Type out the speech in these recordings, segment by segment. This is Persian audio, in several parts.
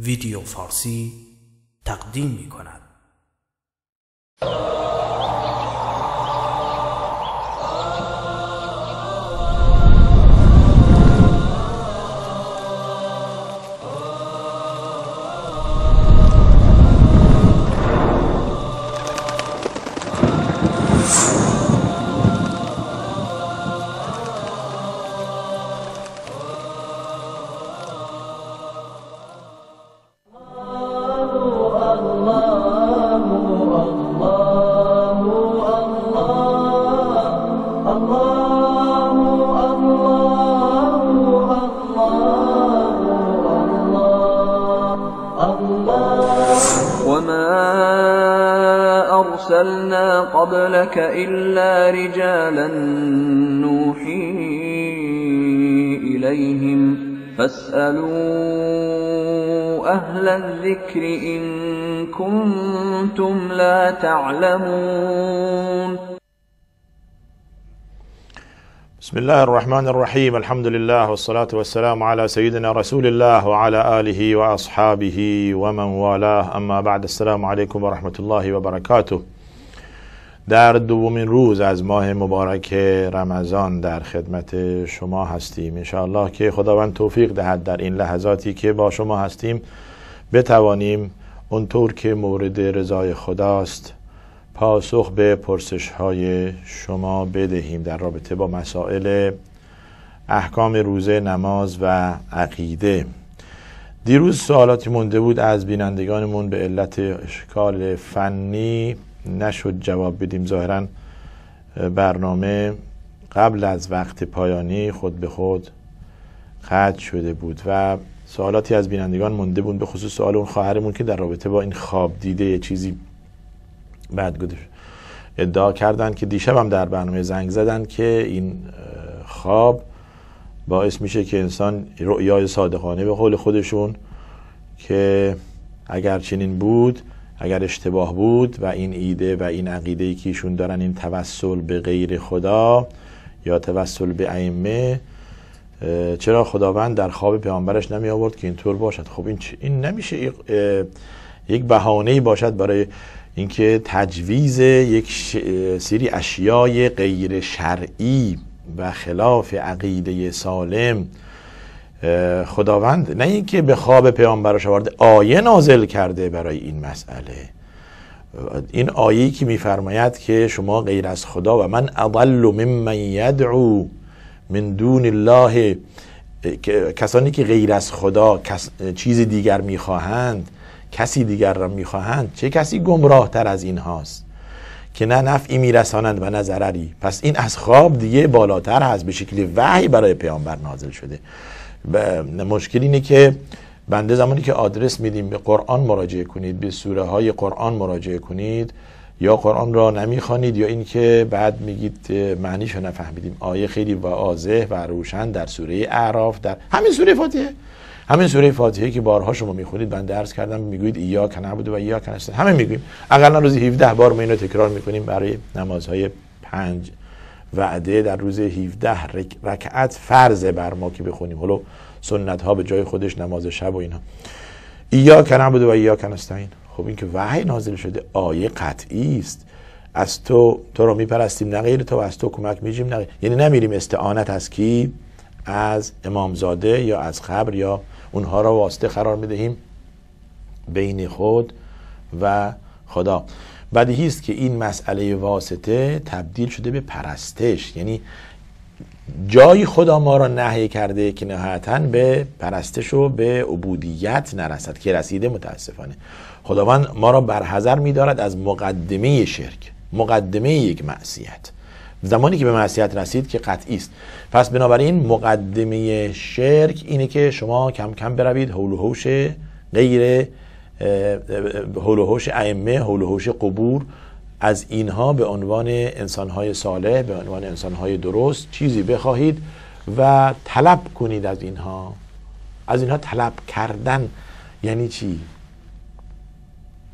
ویدیو فارسی تقدیم می کند. تعلمون. بسم الله الرحمن الرحيم. الحمد لله والصلاة والسلام على سيدنا رسول الله وعلى آله وأصحابه ومن والاه. أما بعد السلام عليكم ورحمة الله وبركاته. در دومین روز از ماه مبارک رمضان در خدمت شما هستیم. انشاءالله که خداوند توفیق دهد در این لحظاتی که با شما هستیم بتوانیم اونطور که مورد رضای خداست پاسخ به پرسش های شما بدهیم در رابطه با مسائل احکام روزه نماز و عقیده. دیروز سوالاتی مونده بود از بینندگانمون به علت اشکال فنی نشد جواب بدیم. ظاهرا برنامه قبل از وقت پایانی خود به خود قطع شده بود و سوالاتی از بینندگان مونده بود به خصوص سوال اون خواهرمون که در رابطه با این خواب دیده یه چیزی بعد گذشت ادعا کردند که دیشب هم در برنامه زنگ زدن که این خواب باعث میشه که انسان رؤیای صادقانه به قول خودشون که اگر چنین بود اگر اشتباه بود و این ایده و این عقیده ای که ایشون دارن این توسل به غیر خدا یا توسل به ائمه چرا خداوند در خواب پیامبرش نمی آورد که اینطور باشد؟ خب این, این نمیشه یک بهانه باشد برای اینکه تجویز یک سری اشیای غیر شرعی و خلاف عقیده سالم. خداوند نه اینکه به خواب پیامبرش آورده آیه نازل کرده برای این مسئله. این آیه که میفرماید که شما غیر از خدا و من اضل ممن یدعو. من دون الله کسانی که غیر از خدا کس چیز دیگر می‌خواهند کسی دیگر را می‌خواهند چه کسی گمراه تر از این هاست؟ که نه نفعی میرسانند و نه ضرری. پس این از خواب دیگه بالاتر هست به شکل وحی برای پیامبر نازل شده. مشکل اینه که بنده زمانی که آدرس میدیم به قرآن مراجعه کنید به سوره های قرآن مراجعه کنید یا قرآن را نمی‌خوانید یا اینکه بعد میگید معنیش رو نفهمیدیم. آیه خیلی واضح و روشن در سوره اعراف در همین سوره فاتحه. همین سوره فاتحه که بارها شما می‌خونید من درس کردم می‌گوید ایا نعبد و ایا نستعین. همه می‌گویم. اقلا روزی 17 بار ما اینو تکرار می‌کنیم برای نمازهای پنج وعده در روز 17 رکعت فرض بر ما که بخونیم. حالا سنت ها به جای خودش نماز شب و اینا. ایا نعبد و ایا نستعین. خب این که وحی نازل شده آیه قطعی است. از تو تو رو میپرستیم نه غیر تو و از تو کمک میجیم نه یعنی نمیریم استعانت از کی؟ از امامزاده یا از خبر یا اونها را واسطه قرار می‌دهیم بین خود و خدا. بدیهی است که این مسئله واسطه تبدیل شده به پرستش. یعنی جای خدا ما را نهی کرده که نهایتا به پرستش و به عبودیت نرسد که رسیده متاسفانه. خداوند ما را برحضر میدارد از مقدمه شرک مقدمه یک معصیت. زمانی که به معصیت رسید که قطعی است. پس بنابراین مقدمه شرک اینه که شما کم کم بروید حول و حوش غیر حول و حوش ائمه حول و حوش قبور. از اینها به عنوان انسانهای صالح به عنوان انسانهای درست چیزی بخواهید و طلب کنید از اینها. از اینها طلب کردن یعنی چی؟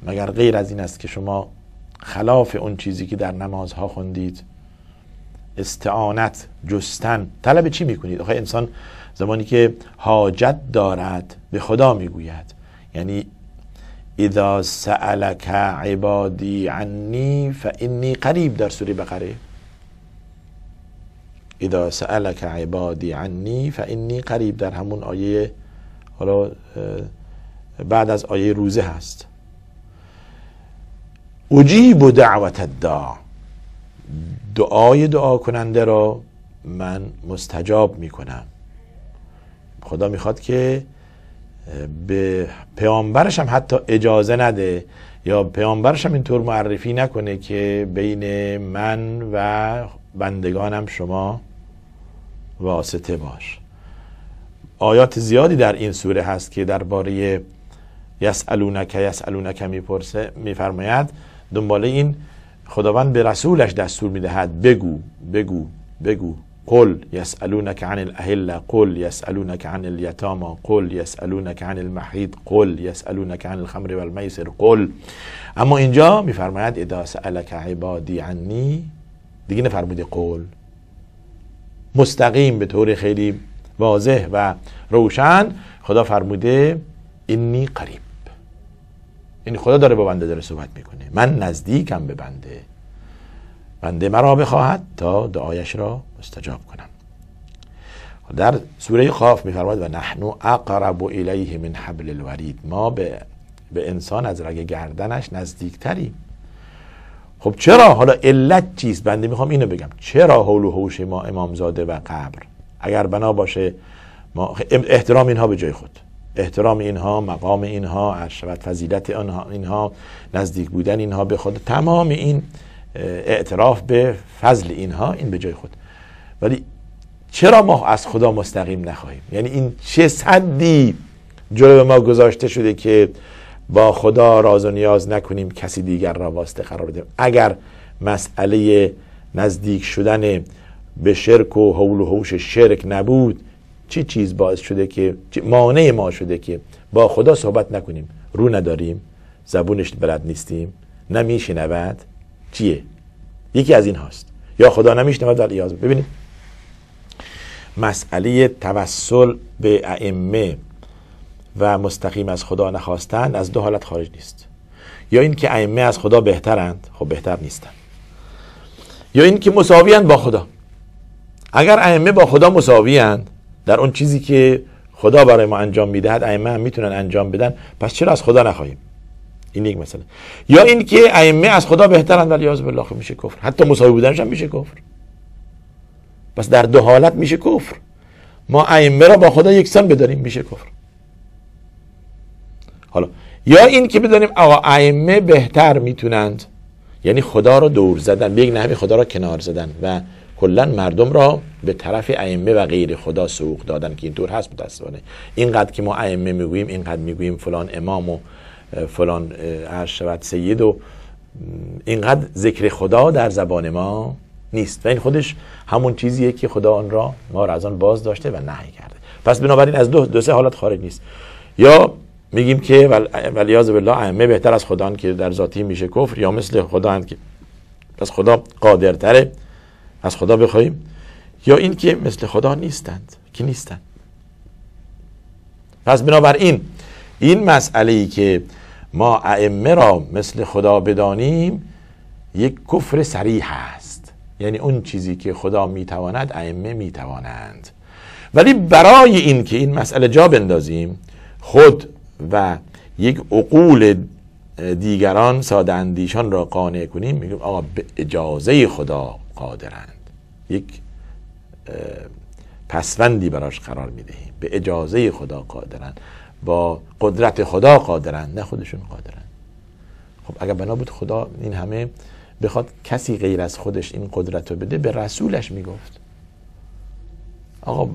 مگر غیر از این است که شما خلاف اون چیزی که در نمازها خوندید استعانت جستن طلب چی می‌کنید؟ آخه انسان زمانی که حاجت دارد به خدا می‌گوید. یعنی اذا سألك عبادی عنی فانی قریب در سوره بقره. اذا سألك عبادی عنی فانی قریب در همون آیه حالا بعد از آیه روزه هست. اجیب دعوت الداع. دعای دعا کننده را من مستجاب می‌کنم. خدا می‌خواد که به پیامبرش هم حتی اجازه نده یا پیامبرش هم اینطور معرفی نکنه که بین من و بندگانم شما واسطه باش. آیات زیادی در این سوره هست که درباره یسالونک یسالونک می‌پرسه میفرماید دنباله این خداوند به رسولش دستور می‌دهد. بگو بگو بگو. قل يسألونك عن الأهلة قل يسألونك عن اليتامى قل يسألونك عن المحيط قل يسألونك عن الخمر والميسر قل. اما اینجا میفرماید اذا سألك عبادی عنی دیگه نفرموده قل. مستقیم به طور خیلی واضح و روشن خدا فرموده اینی قریب. یعنی خدا داره با بنده داره صحبت می‌کنه. من نزدیکم به بنده. بنده مرا بخواهد تا دعایش را مستجاب کنم. در سوره خاف میفرماید و نحن اقرب الیه من حبل الورید. ما به به انسان از رگ گردنش نزدیکتریم. خب چرا؟ حالا علت چیست؟ بنده می‌خوام اینو بگم. چرا حول و حوش ما امامزاده و قبر؟ اگر بنا باشه ما احترام اینها به جای خود. احترام اینها مقام اینها عرشبت فضیلت اینها نزدیک بودن اینها به خود تمام این اعتراف به فضل اینها این به جای خود. ولی چرا ما از خدا مستقیم نخواهیم؟ یعنی این چه صدی جلو ما گذاشته شده که با خدا راز و نیاز نکنیم کسی دیگر را واسطه قرار بدیم؟ اگر مسئله نزدیک شدن به شرک و حول و حوش شرک نبود چه چیز باعث شده که مانع ما شده که با خدا صحبت نکنیم؟ رو نداریم زبونش بلد نیستیم نمیشنود. چیه؟ یکی از این هاست. یا خدا نمیشنود در ایاز ببینید. مسئله توسل به ائمه و مستقیم از خدا نخواستن از دو حالت خارج نیست. یا اینکه ائمه از خدا بهترند خب بهتر نیستن. یا اینکه مساویند با خدا. اگر ائمه با خدا مساویند در اون چیزی که خدا برای ما انجام می‌دهد ائمه هم می‌تونن انجام بدن. پس چرا از خدا نخواهیم؟ این یک مسئله. یا اینکه ائمه از خدا بهترن ولی یاذ بالله خب میشه کفر. حتی مساوی بودنش هم میشه کفر. پس در دو حالت میشه کفر. ما ائمه را با خدا یکسان بداریم میشه کفر. حالا یا این که بدانیم آقا ائمه بهتر می‌تونند یعنی خدا را دور زدن به یک نحوی خدا را کنار زدن و کلا مردم را به طرف ائمه و غیر خدا سوق دادن که اینطور هست متاسفانه. اینقدر که ما ائمه می‌گوییم اینقدر می‌گوییم فلان امام و فلان عرض شود سید و اینقدر ذکر خدا در زبان ما نیست. و این خودش همون چیزیه که خدا آن را ما را از آن باز داشته و نهی کرده. پس بنابراین از دو, دو سه حالت خارج نیست. یا میگیم که ولیاذ بالله ائمه بهتر از خدا که در ذاتی میشه کفر یا مثل خدا که پس خدا قادرتره. از خدا بخوایم یا این که مثل خدا نیستند که نیستند. پس بنابراین این مسئله ای که ما ائمه را مثل خدا بدانیم یک کفر سریح است. یعنی اون چیزی که خدا می‌تواند ائمه می‌توانند. ولی برای این که این مسئله جا بندازیم خود و یک عقول دیگران ساده اندیشان را قانع کنیم میگیم آقا به اجازه خدا قادرند. یک پسوندی براش قرار می‌دهیم. به اجازه خدا قادرند با قدرت خدا قادرن نه خودشون قادرن. خب اگر بنا بود خدا این همه بخواد کسی غیر از خودش این قدرت رو بده به رسولش می‌گفت. آقا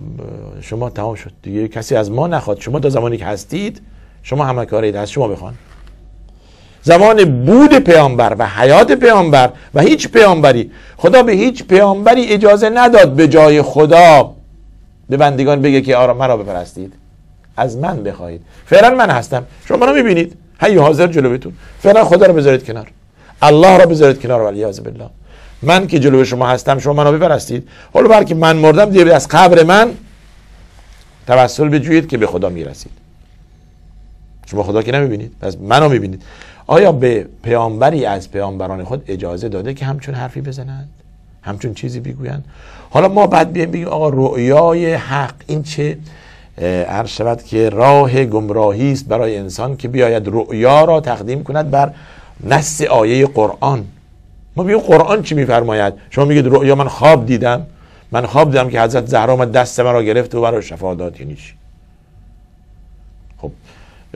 شما تمام شد. دیگه کسی از ما نخواد. شما تا زمانی که هستید شما همه کارید از شما بخوان. زمان بود پیامبر و حیات پیامبر و هیچ پیامبری خدا به هیچ پیامبری اجازه نداد به جای خدا به بندگان بگه که آرام مرا بپرستید. از من بخواهید. فعلا من هستم. شما رو می‌بینید. هی حاضر جلو بتون فعلا خدا رو بذارید کنار. الله را بذارید کنار ولی بالله. من که جلو شما هستم شما منو بپرستید. حالا بلکه من مردم دیگه از قبر من توسل بجویید که به خدا می‌رسید. شما خدا که نمی‌بینید پس منو می‌بینید. آیا به پیامبری از پیامبران خود اجازه داده که همچون حرفی بزنند؟ همچون چیزی بگویند؟ حالا ما بعد بیایم بگیم آقا رؤیای حق این چه؟ عرض شود که راه گمراهی است برای انسان که بیاید رؤیا را تقدیم کند بر نص آیه قرآن. ما بگیم قرآن چی میفرماید؟ شما میگید رؤیا من خواب دیدم. من خواب دیدم که حضرت زهرا دست من گرفت و برای شفا داد یعنی چی؟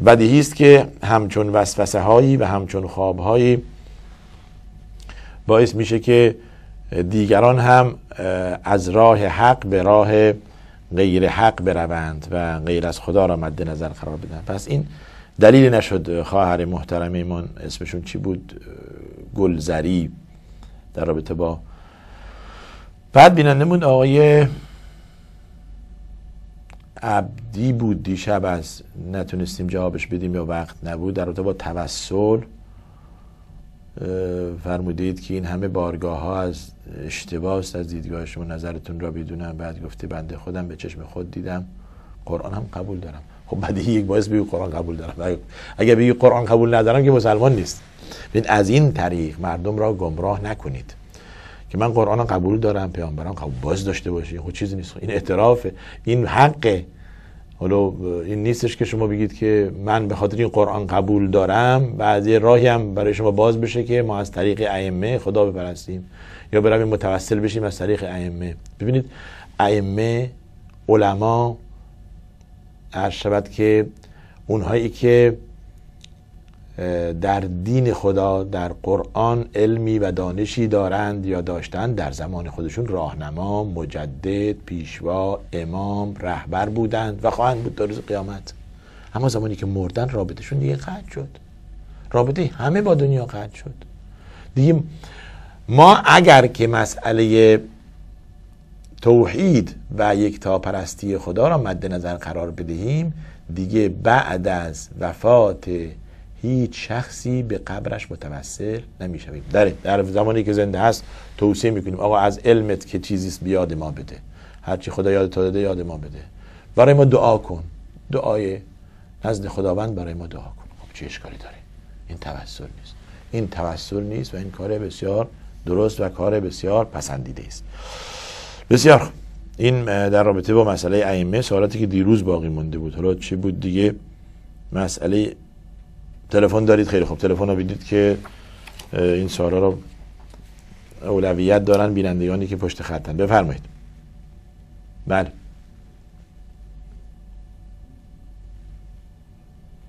بدیهی است که همچون وسوسه هایی و همچون خواب هایی باعث میشه که دیگران هم از راه حق به راه غیر حق بروند و غیر از خدا را مد نظر قرار بدن. پس این دلیل نشد خواهر محترمیمون اسمشون چی بود؟ گلزری در رابطه با بعد بینندمون آقای عبدی بود. دیشب از نتونستیم جوابش بدیم یا وقت نبود. در رابطه با توسل فرمودید که این همه بارگاه ها از اشتباه است. از دیدگاه شما نظرتون را بدونم. بعد گفته بنده خودم به چشم خود دیدم. قرآن هم قبول دارم. خب بعد یک باعث بگی قرآن قبول دارم. اگر بگی قرآن قبول ندارم که مسلمان نیست. از این طریق مردم را گمراه نکنید. که من قرآن قبول دارم پیامبران قبول باز داشته باشی. خب چیزی نیست. این اعتراف این حقه. حالا این نیستش که شما بگید که من به خاطر این قرآن قبول دارم بعد یه راهی هم برای شما باز بشه که ما از طریق ائمه خدا بپرستیم. یا برویم متوسل بشیم از طریق ائمه. ببینید ائمه علما عرض شود که اونهایی که در دین خدا در قرآن علمی و دانشی دارند یا داشتند در زمان خودشون راهنما مجدد پیشوا امام رهبر بودند و خواهند بود در روز قیامت. اما زمانی که مردن رابطهشون دیگه قطع شد. رابطه همه با دنیا قطع شد. دیگه ما اگر که مسئله توحید و یک تا پرستی خدا را مد نظر قرار بدهیم دیگه بعد از وفات هیچ شخصی به قبرش متوسل نمی‌شویم. در در زمانی که زنده هست توصیه می‌کنیم آقا از علمت که چیزیست بیاد ما بده. هرچی خدا یاد داده یاد ما بده. برای ما دعا کن. دعای نزد خداوند برای ما دعا کن. خب چه اشکالی داره؟ این توسل نیست. این توسل نیست و این کار بسیار درست و کار بسیار پسندیده است. بسیار این در رابطه با مسئله ائمه سوالاتی که دیروز باقی مونده بود. حالا چی بود دیگه؟ مسئله تلفن دارید خیلی خوب. تلفن رو بدید که این سوالا رو اولویت دارن بینندگانی که پشت خطن بفرمایید. بله.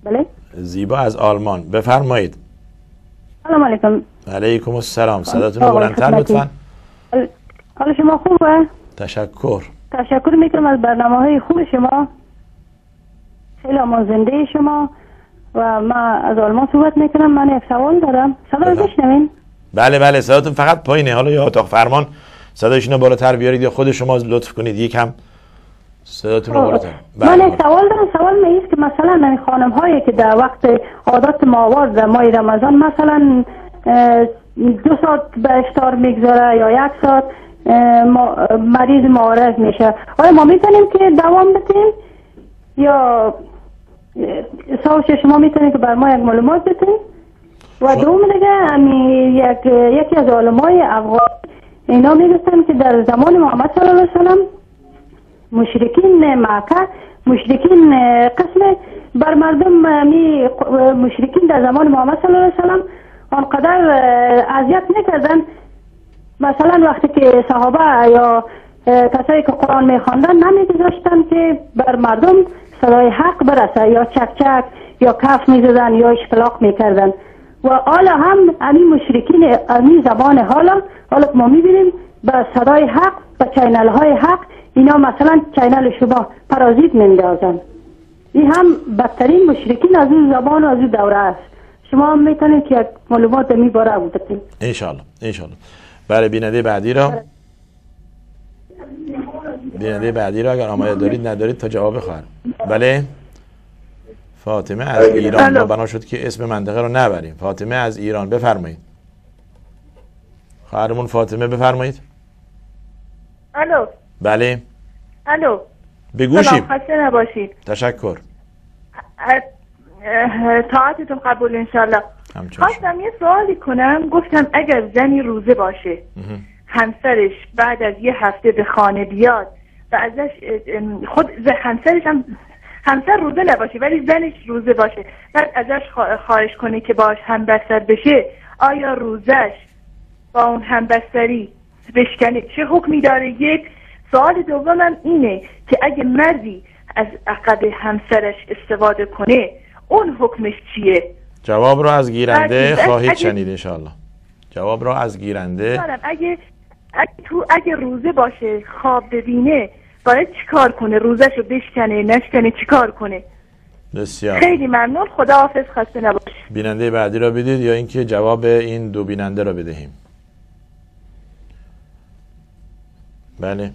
بله. زیبا از آلمان. بفرمایید. سلام علیکم. علیکم السلام. صداتون رو بلندتر لطفا. حال شما خوبه؟ تشکر. تشکر می‌کنم از برنامه های خوب شما. خیلی زنده شما. و ما از آلمان صحبت می‌کنم من یک سوال دارم صدا رو بشنوین. بله بله صداتون فقط پایینه. حالا یا اتاق فرمان. صدایشون رو بالاتر بیارید یا خود شما لطف کنید. یکم صداتون رو بالاتر. من یک سوال دارم. سوال میست که مثلا این خانم هایی که در وقت عادت ماوار در ماه رمضان مثلا دو ساعت به اشتار می‌گذاره یا یک ساعت مریض معارض میشه. آیا ما می‌تونیم که دوام بدیم یا ساوش شما می‌تونید که بر ما یک معلومات بتین و دوم دیگه امی یک یکی از علمای افغان اینا می‌گفتن که در زمان محمد صلی الله علیه وسلم مشرکین مکه مشرکین قسم بر مردم می مشرکین در زمان محمد صلی الله علیه وسلم آنقدر اذیت نکردن. مثلا وقتی که صحابه یا کسایی که قرآن میخواندن نمیگذاشتن که بر مردم صدای حق برسه یا چک یا کف می‌زدن یا اشتلاق می‌کردن. و حالا هم امی مشرکین امی زبان حالا حالا ما می‌بینیم به صدای حق به channel های حق اینا مثلا channel شما پرازیت میندازن این هم بدترین مشرکین از اون زبان و از اون دوره است. شما هم می‌تونید که معلومات می باره بودید انشالله انشالله برای بیننده بعدی را. بیننده بعدی را اگر آماده دارید ندارید تا جواب خواهر بله؟ فاطمه از ایران ما بنا شد که اسم منطقه رو نبریم. فاطمه از ایران بفرمایید. خواهرمون فاطمه بفرمایید. الو. بله. الو. بگوشیم. خسته نباشید. تشکر. اه، طاعتتون قبول انشالله خواستم یه سوالی کنم. گفتم اگر زنی روزه باشه همسرش بعد از یه هفته به خانه بیاد و ازش خود همسرش هم همسر روزه نباشه ولی زنش روزه باشه. بعد ازش خوا- خواهش کنه که باش همبستر بشه. آیا روزش با اون همبستری بشکنه؟ چه حکمی داره؟ یک سوال دومم اینه که اگه مردی از عقب همسرش استفاده کنه اون حکمش چیه؟ جواب رو از گیرنده خواهید اگه- شنید انشاءالله. جواب رو از گیرنده دارم اگه اگه تو اگه روزه باشه خواب ببینه باید چیکار کنه؟ روزش رو بشکنه نشکنه چیکار کنه؟ بسیار. خیلی ممنون. خدا حافظ خسته نباش بیننده بعدی را بدید یا اینکه جواب این دو بیننده را بدهیم؟ بله.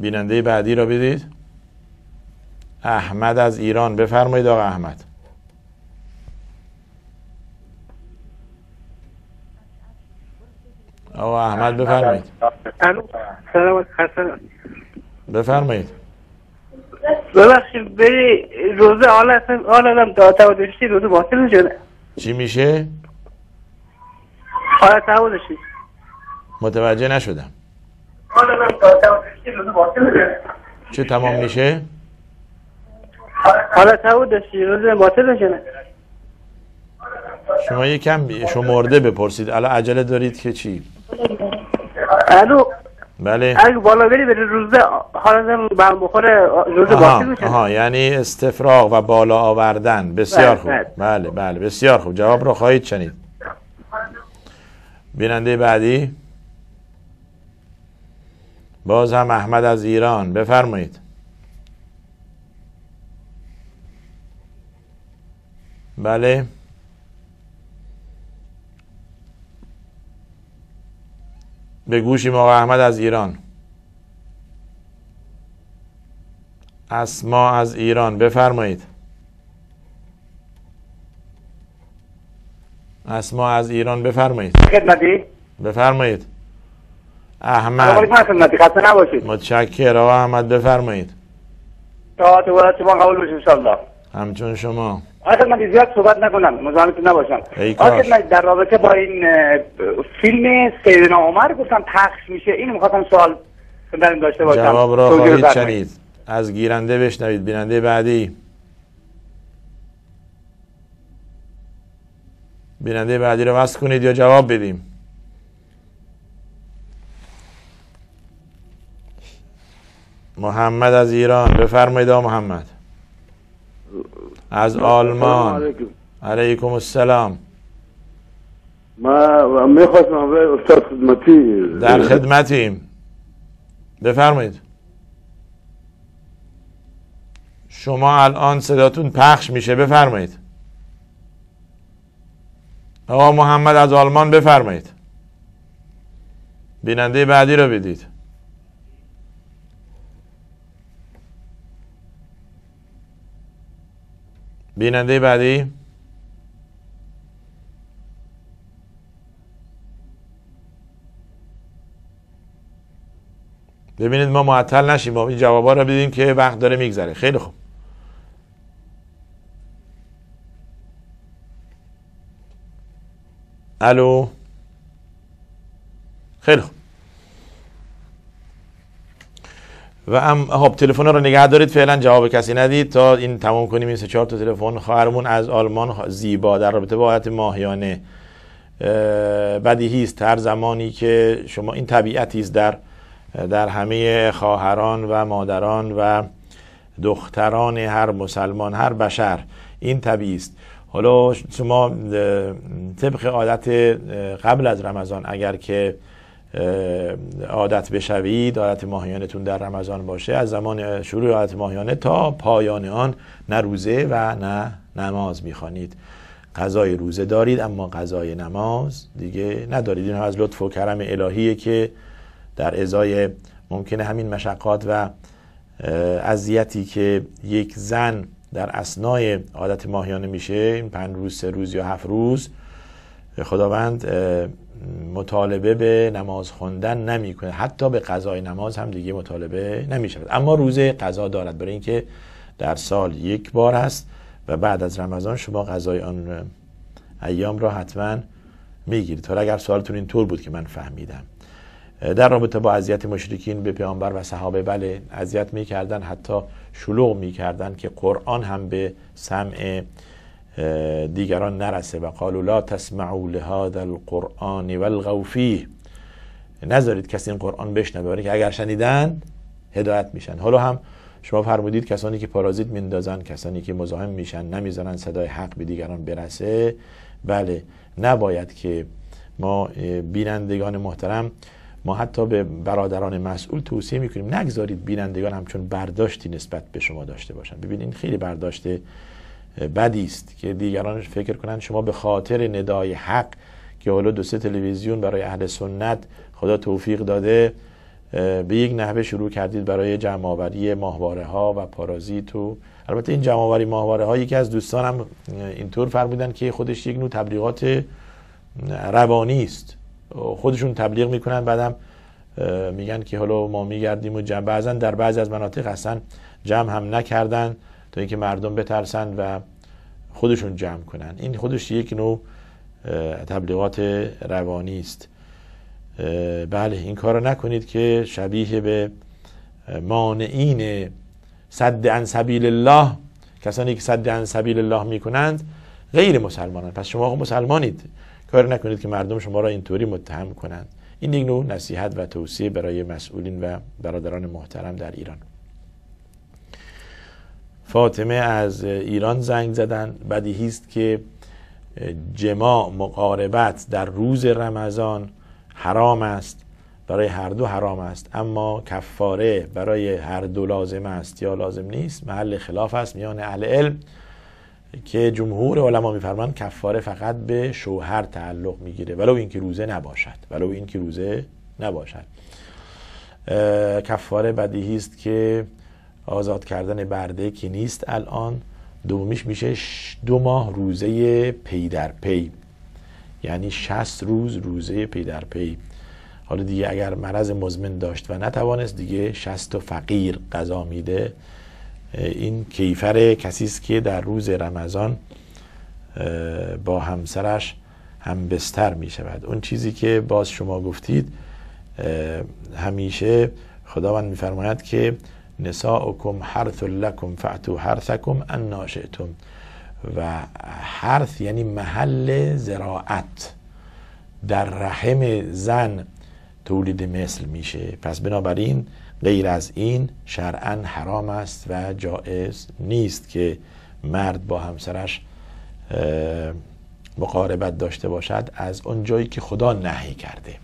بیننده بعدی را بدید. احمد از ایران. بفرمایید آقا احمد. آقا احمد بفرمایید. الو سلام حسن بفرمایید. ببخشید بری روزه حالا اصلا حالا داتا داشتی روزه باطل شده. چی میشه؟ حالا تعود داشتی. متوجه نشدم. حالا آدم داتا داشتی روزه باطل شده. چه تمام میشه؟ حالا تعود داشتی روزه باطل شده. شما یکم شمرده بپرسید. الان عجله دارید که چی؟ الو. بله. اگه بالا بری بری روزه حالا آدم برم بخوره. روزه باطل شده آها یعنی استفراغ و بالا آوردن. بسیار بله، خوب بله. بله بله بسیار خوب. جواب رو خواهید شنید. بیننده بعدی. باز هم احمد از ایران. بفرمایید. بله. به گوشیم آقا احمد از ایران. اسما از ایران بفرمایید. اسما از ایران بفرمایید. خدمتی؟ بفرمایید. احمد. خسته نباشید. متشکر آقا احمد بفرمایید. طاعت و شما قبول بشه همچون شما. آقای خدمتی زیاد صحبت نکنم مزاحمتون نباشم. کاش. خدمتی در رابطه با این فیلم سیدنا عمر گفتم پخش میشه. اینو می‌خواستم سوال خدمتتون داشته باشم. جواب را خواهید. شنید. از گیرنده بشنوید. بیننده بعدی. بیننده بعدی رو وصل کنید یا جواب بدیم؟ محمد از ایران. بفرمایید محمد. از آلمان. علیکم. السلام. ما می‌خواستم آقای استاد خدمتی در خدمتیم. بفرمایید. شما الان صداتون پخش میشه. بفرمایید. آقا محمد از آلمان بفرمایید. بیننده بعدی رو بدید. بیننده بعدی. ببینید ما معطل نشیم. ما این جوابا رو بدیم که وقت داره میگذره. خیلی خوب. الو. خیلی خوب. و ام خب تلفن رو نگه دارید فعلا جواب کسی ندید تا این تمام کنیم. این سه چهار تا تلفن خواهرمون از آلمان زیبا در رابطه با آیت ماهیانه. اه، بدیهی است هر زمانی که شما این طبیعتی است در در همه خواهران و مادران و دختران هر مسلمان هر بشر. این طبیعی است. حالا شما طبق عادت قبل از رمضان اگر که عادت بشوید عادت ماهیانتون در رمضان باشه. از زمان شروع عادت ماهیانه تا پایان آن نه روزه و نه نماز می‌خوانید. قضای روزه دارید اما قضای نماز دیگه ندارید. این از لطف و کرم الهیه که در ازای ممکنه همین مشقات و اذیتی که یک زن در اسنای عادت ماهیانه میشه این پنج روز سه روز یا هفت روز خداوند مطالبه به نماز خوندن نمی‌کنه. حتی به قضای نماز هم دیگه مطالبه نمی شود اما روزه قضا دارد برای اینکه در سال یک بار هست و بعد از رمضان شما غذای آن ایام را حتما می‌گیرید. حالا اگر سوالتون این طور بود که من فهمیدم. در رابطه با اذیت مشرکین به پیامبر و صحابه بله اذیت می‌کردن حتی شلوغ می‌کردن که قرآن هم به سمع دیگران نرسه و قالوا لا تسمعوا لهذا القرآن والغوا فیه. نذارید کسی این قرآن بشنوه که اگر شنیدن هدایت میشن. حالا هم شما فرمودید کسانی که پارازیت میندازن کسانی که مزاحم میشن نمی‌ذارن صدای حق به دیگران برسه. بله نباید که ما بینندگان محترم ما حتی به برادران مسئول توصیه می‌کنیم نگذارید بینندگان همچون برداشتی نسبت به شما داشته باشن. ببینید خیلی برداشت بدی است که دیگران فکر کنند شما به خاطر ندای حق که حالا دو سه تلویزیون برای اهل سنت خدا توفیق داده به یک نحوه شروع کردید برای جمع آوری ماهواره ها و پارازیت و البته این جمع آوری ماهواره ها یکی از دوستانم اینطور فرمودن که خودش یک نوع تبلیغات روانی است. خودشون تبلیغ می‌کنن بعدم میگن که حالا ما میگردیم و جمع بعضا در بعضی از مناطق اصلا جمع هم نکردن. تا اینکه مردم بترسن و خودشون جمع کنن. این خودش یک نوع تبلیغات روانی است. بله این کار رو نکنید که شبیه به مانعین صد عن سبیل الله. کسانی که صد عن سبیل الله می‌کنند غیر مسلمانان. پس شما مسلمانید. کار نکنید که مردم شما را اینطوری متهم کنند. این یک نوع نصیحت و توصیه برای مسئولین و برادران محترم در ایران. فاطمه از ایران زنگ زدن بدیهی است که جماع مقاربت در روز رمضان حرام است. برای هر دو حرام است. اما کفاره برای هر دو لازم است یا لازم نیست؟ محل خلاف است میان اهل علم که جمهور علما میفرمایند کفاره فقط به شوهر تعلق می‌گیره ولو اینکه روزه نباشد ولو اینکه روزه نباشد. کفاره بدیهی است که آزاد کردن برده که نیست الان. دومیش میشه دو ماه روزه پی در پی. یعنی 60 روز روزه پی در پی. حالا دیگه اگر مرض مزمن داشت و نتوانست دیگه 60 فقیر قضا میده. این کیفر کسی است که در روز رمضان با همسرش هم بستر می شود اون چیزی که باز شما گفتید همیشه خداوند میفرماید که نساؤکم حرث لکم فعتو حرثکم ان ناشئتم و حرث یعنی محل زراعت. در رحم زن تولید مثل میشه. پس بنابراین غیر از این شرعا حرام است و جائز نیست که مرد با همسرش مقاربت داشته باشد از اون جایی که خدا نهی کرده.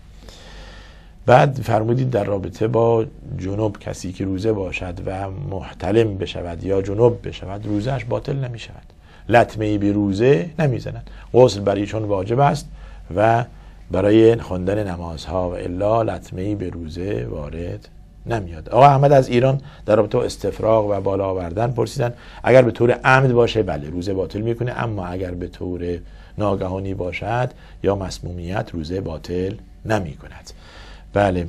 بعد فرمودید در رابطه با جنوب کسی که روزه باشد و محتلم بشود یا جنوب بشود روزهش باطل نمی شود لطمه ای به روزه نمی زند غسل بر چون واجب است و برای خواندن نمازها و الا لطمه ای به روزه وارد نمیاد آقا احمد از ایران در رابطه با استفراغ و بالا آوردن پرسیدن اگر به طور عمد باشه بله روزه باطل می‌کنه اما اگر به طور ناگهانی باشد یا مسمومیت روزه باطل نمی کند بله.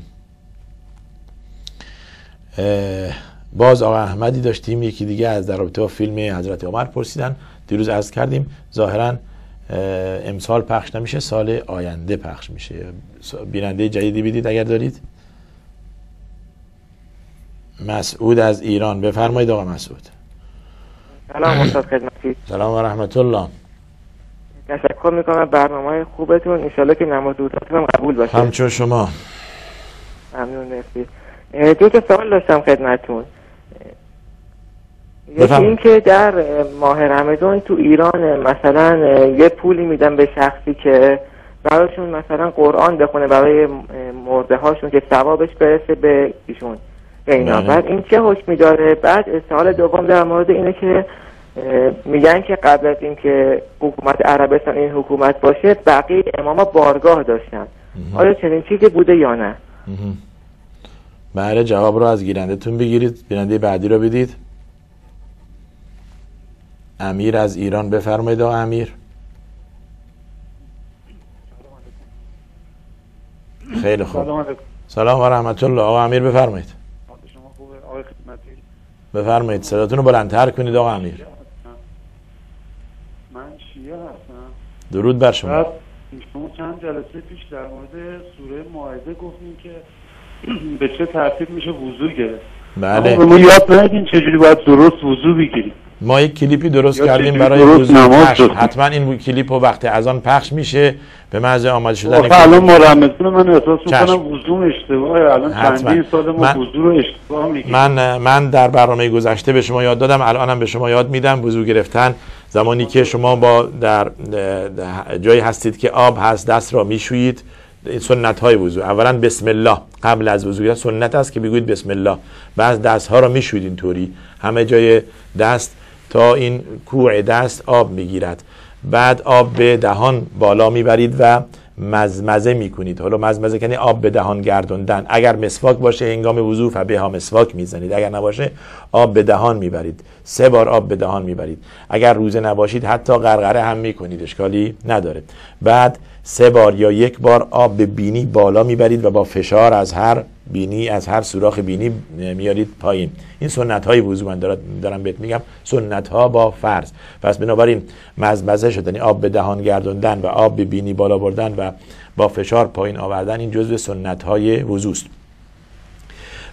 باز آقا احمدی داشتیم یکی دیگه از در رابطه با فیلم حضرت عمر پرسیدن. دیروز عرض کردیم ظاهرا امسال پخش نمیشه سال آینده پخش میشه. بیننده جدیدی بیدید اگر دارید. مسعود از ایران. بفرمایید آقا مسعود. سلام استاد خدمتی. سلام و رحمت الله. تشکر می‌کنم برنامه خوبتون. انشالله که نماز هم قبول باشه. همچون شما. ممنون مرسی. دو تا سوال داشتم خدمتون یکی این که در ماه رمضان تو ایران مثلا یه پولی میدن به شخصی که براشون مثلا قرآن بخونه برای مرده هاشون که ثوابش برسه به ایشون. اینا. بله. بعد این چه حکمی داره؟ بعد سوال دوم در مورد اینه که میگن که قبل از اینکه حکومت عربستان این حکومت باشه بقیه اماما بارگاه داشتن. آیا چنین چیزی بوده یا نه؟ بله جواب رو از گیرنده تون بگیرید. بیننده بعدی رو بدید. امیر از ایران بفرمایید آقا امیر. خیلی خوب. سلام و رحمت الله آقا امیر بفرمایید. بفرمایید. صداتون رو بلندتر کنید آقا امیر. من شیعه هستم. درود بر شما. شما چند جلسه پیش در مورد سوره ماعده گفتیم که به چه ترتیب میشه وضو گرفت. بله. ما یاد ندیم چجوری باید درست وضو بگیریم. ما یک کلیپی درست کردیم برای وضوع پخش. حتما این کلیپ و وقتی از آن پخش میشه به محض آماده شدن الان ما رمضان من احساس. می‌کنم وضو اشتباهه. الان. چندین سال ما من- وضو رو اشتباه میگیم من من در برنامه گذشته به شما یاد دادم. الانم به شما یاد میدم. وضو گرفتن زمانی که شما با در جایی هستید که آب هست دست را میشویید این سنت های وضو. اولا بسم الله قبل از وضو سنت است که بگویید بسم الله. بعد دست ها را میشویید اینطوری. همه جای دست تا این کوع دست آب می‌گیرد. بعد آب به دهان بالا می‌برید و مزمزه می‌کنید. حالا مزمزه کنی آب به دهان گردوندن. اگر مسواک باشه هنگام وضو فبه ها مسواک می‌زنید. اگر نباشه آب به دهان می‌برید. سه بار آب به دهان می‌برید. اگر روزه نباشید حتی غرغره هم می‌کنید. اشکالی نداره. بعد سه بار یا یک بار آب به بینی بالا می‌برید و با فشار از هر بینی از هر سوراخ بینی میارید پایین. این سنت های وضو من دارم, بهت میگم سنت ها با فرض. پس بنابراین مزمزه شدن آب به دهان گردوندن و آب به بینی بالا بردن و با فشار پایین آوردن این جزء سنت های وضو است.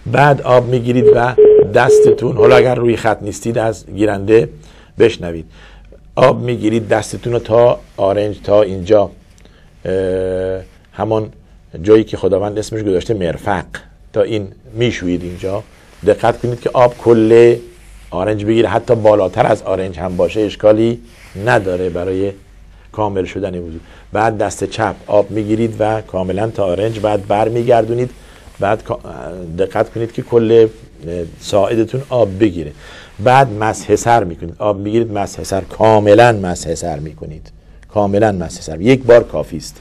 بعد آب می‌گیرید و دستتون حالا اگر روی خط نیستید از گیرنده بشنوید. آب می‌گیرید دستتون رو تا آرنج تا اینجا. همان جایی که خداوند اسمش گذاشته مرفق. تا این میشویید اینجا. دقت کنید که آب کل آرنج بگیره. حتی بالاتر از آرنج هم باشه اشکالی نداره برای کامل شدن وضو بعد دست چپ آب می‌گیرید و کاملا تا آرنج بعد بر میگردونید بعد دقت کنید که کل ساعدتون آب بگیره. بعد مسح سر می‌کنید. آب می‌گیرید مسح سر. کاملا مسح سر می‌کنید. کاملا مسح سر. یک بار کافی است.